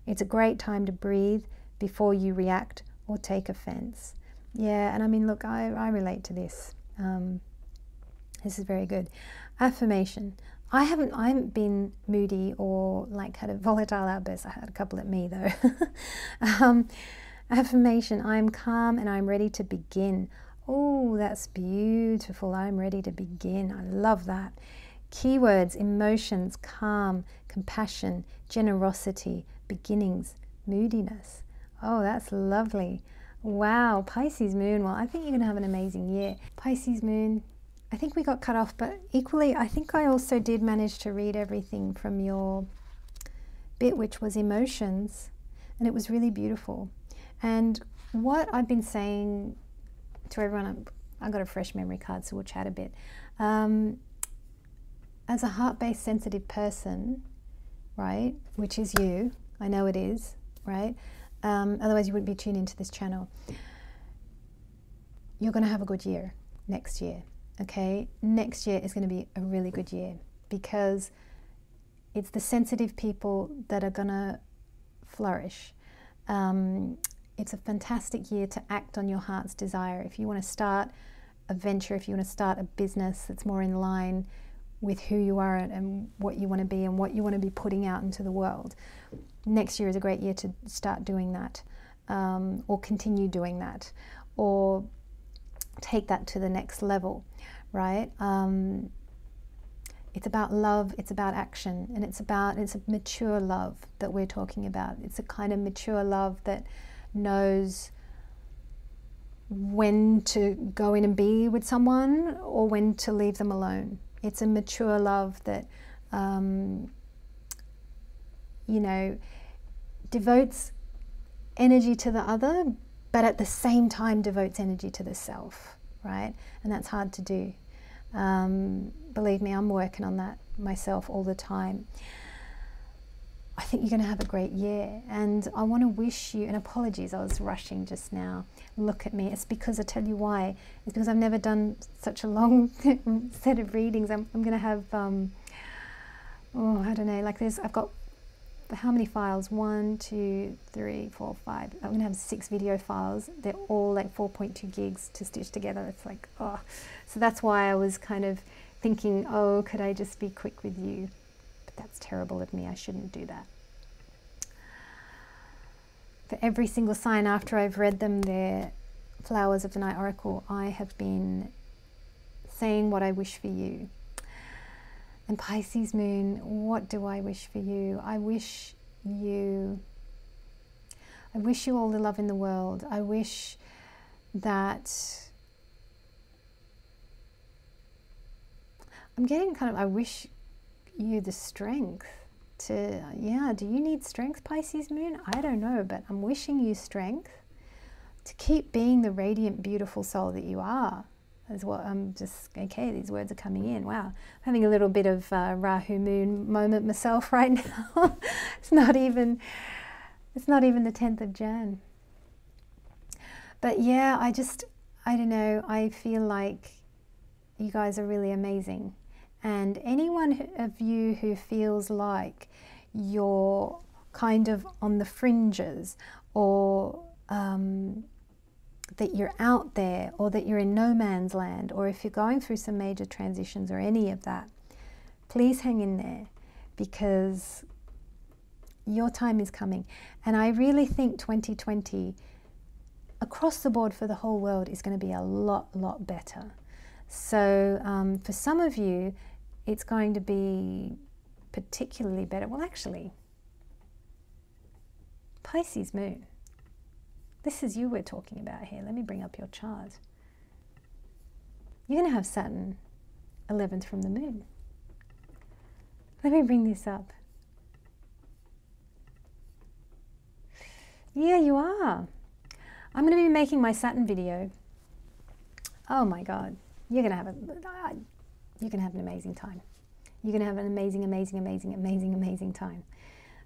It's a great time to breathe before you react or take offense. Yeah, and I mean, look, I, I relate to this. Um, this is very good. Affirmation. I haven't I haven't been moody or like had a volatile outburst. I had a couple at me though. um, affirmation. I am calm and I'm ready to begin. Oh, that's beautiful. I'm ready to begin. I love that. Keywords, emotions, calm, compassion, generosity, beginnings, moodiness. Oh, that's lovely. Wow, Pisces moon. Well, I think you're going to have an amazing year. Pisces moon, I think we got cut off, but equally, I think I also did manage to read everything from your bit, which was emotions, and it was really beautiful. And what I've been saying to everyone, I got a fresh memory card, so we'll chat a bit. Um, as a heart based sensitive person, right, which is you, I know it is, right? Um, otherwise, you wouldn't be tuned into this channel. You're going to have a good year next year, okay? Next year is going to be a really good year because it's the sensitive people that are going to flourish. Um, it's a fantastic year to act on your heart's desire. If you want to start a venture, if you want to start a business that's more in line with who you are and what you want to be and what you want to be putting out into the world, next year is a great year to start doing that um, or continue doing that or take that to the next level, right? Um, it's about love, it's about action, and it's about, it's a mature love that we're talking about. It's a kind of mature love that knows when to go in and be with someone or when to leave them alone. It's a mature love that, um, you know, devotes energy to the other, but at the same time devotes energy to the self, right? And that's hard to do. Um, believe me, I'm working on that myself all the time. I think you're going to have a great year. And I want to wish you, and apologies, I was rushing just now. Look at me. It's because I tell you why. It's because I've never done such a long set of readings. I'm, I'm going to have, um, oh, I don't know, like this. I've got how many files? One, two, three, four, five. I'm going to have six video files. They're all like 4.2 gigs to stitch together. It's like, oh. So that's why I was kind of thinking, oh, could I just be quick with you? But that's terrible of me. I shouldn't do that. For every single sign after I've read them, their flowers of the night oracle, I have been saying what I wish for you. And Pisces moon, what do I wish for you? I wish you I wish you all the love in the world. I wish that I'm getting kind of I wish you the strength to, yeah, do you need strength, Pisces moon? I don't know, but I'm wishing you strength to keep being the radiant, beautiful soul that you are. Is what I'm just, okay, these words are coming in. Wow. I'm having a little bit of uh, Rahu moon moment myself right now. it's not even, it's not even the 10th of Jan. But yeah, I just, I don't know, I feel like you guys are really amazing. And anyone of you who feels like you're kind of on the fringes or that you're out there or that you're in no man's land or if you're going through some major transitions or any of that, please hang in there because your time is coming. And I really think 2020 across the board for the whole world is going to be a lot, lot better. So um, for some of you, it's going to be particularly better. Well, actually, Pisces moon. This is you we're talking about here. Let me bring up your chart. You're going to have Saturn 11th from the moon. Let me bring this up. Yeah, you are. I'm going to be making my Saturn video. Oh my God. You're going to have a you're going to have an amazing time. You're going to have an amazing, amazing, amazing, amazing, amazing time.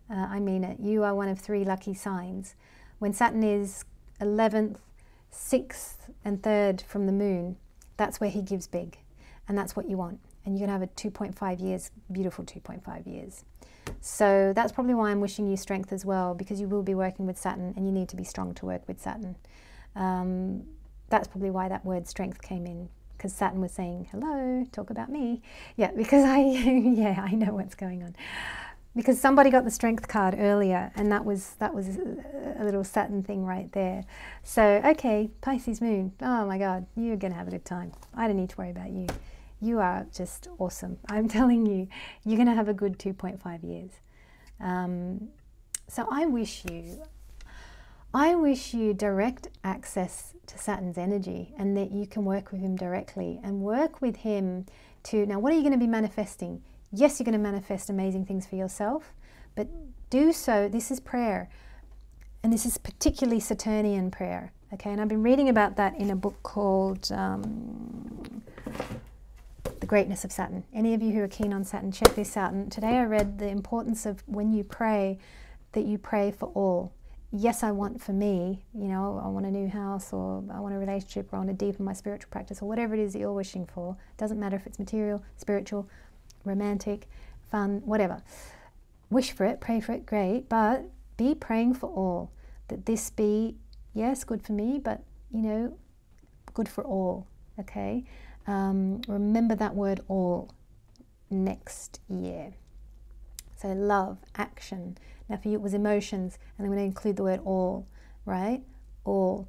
Uh, I mean it. You are one of three lucky signs. When Saturn is 11th, 6th, and 3rd from the moon, that's where he gives big. And that's what you want. And you're going to have a 2.5 years, beautiful 2.5 years. So that's probably why I'm wishing you strength as well, because you will be working with Saturn and you need to be strong to work with Saturn. Um, that's probably why that word strength came in because Saturn was saying, hello, talk about me. Yeah, because I, yeah, I know what's going on. Because somebody got the strength card earlier, and that was that was a little Saturn thing right there. So okay, Pisces Moon. Oh my God, you're gonna have a good time. I don't need to worry about you. You are just awesome. I'm telling you, you're gonna have a good 2.5 years. Um, so I wish you I wish you direct access to Saturn's energy and that you can work with him directly and work with him to. Now, what are you going to be manifesting? Yes, you're going to manifest amazing things for yourself, but do so. This is prayer, and this is particularly Saturnian prayer. Okay, and I've been reading about that in a book called um, the greatness of Saturn. Any of you who are keen on Saturn, check this out. And today I read the importance of when you pray, that you pray for all. Yes, I want for me, you know, I want a new house or I want a relationship or I want to deepen my spiritual practice or whatever it is that you're wishing for. Doesn't matter if it's material, spiritual, romantic, fun, whatever. Wish for it, pray for it, great, but be praying for all. That this be, yes, good for me, but, you know, good for all, okay? Um, remember that word all next year. So love, action. Now for you it was emotions, and I'm going to include the word all, right? All.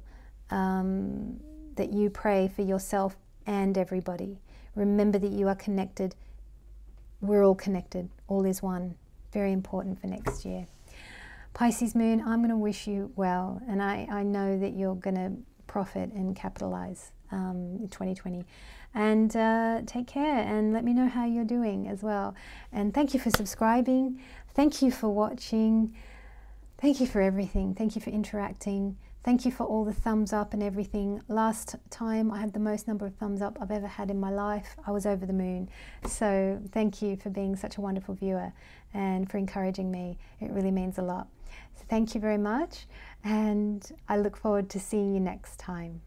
Um, that you pray for yourself and everybody. Remember that you are connected. We're all connected. All is one. Very important for next year. Pisces moon, I'm going to wish you well, and I, I know that you're going to profit and capitalize um, in 2020. And uh, take care and let me know how you're doing as well. And thank you for subscribing. Thank you for watching. Thank you for everything. Thank you for interacting. Thank you for all the thumbs up and everything. Last time I had the most number of thumbs up I've ever had in my life. I was over the moon. So thank you for being such a wonderful viewer and for encouraging me. It really means a lot. So thank you very much and I look forward to seeing you next time.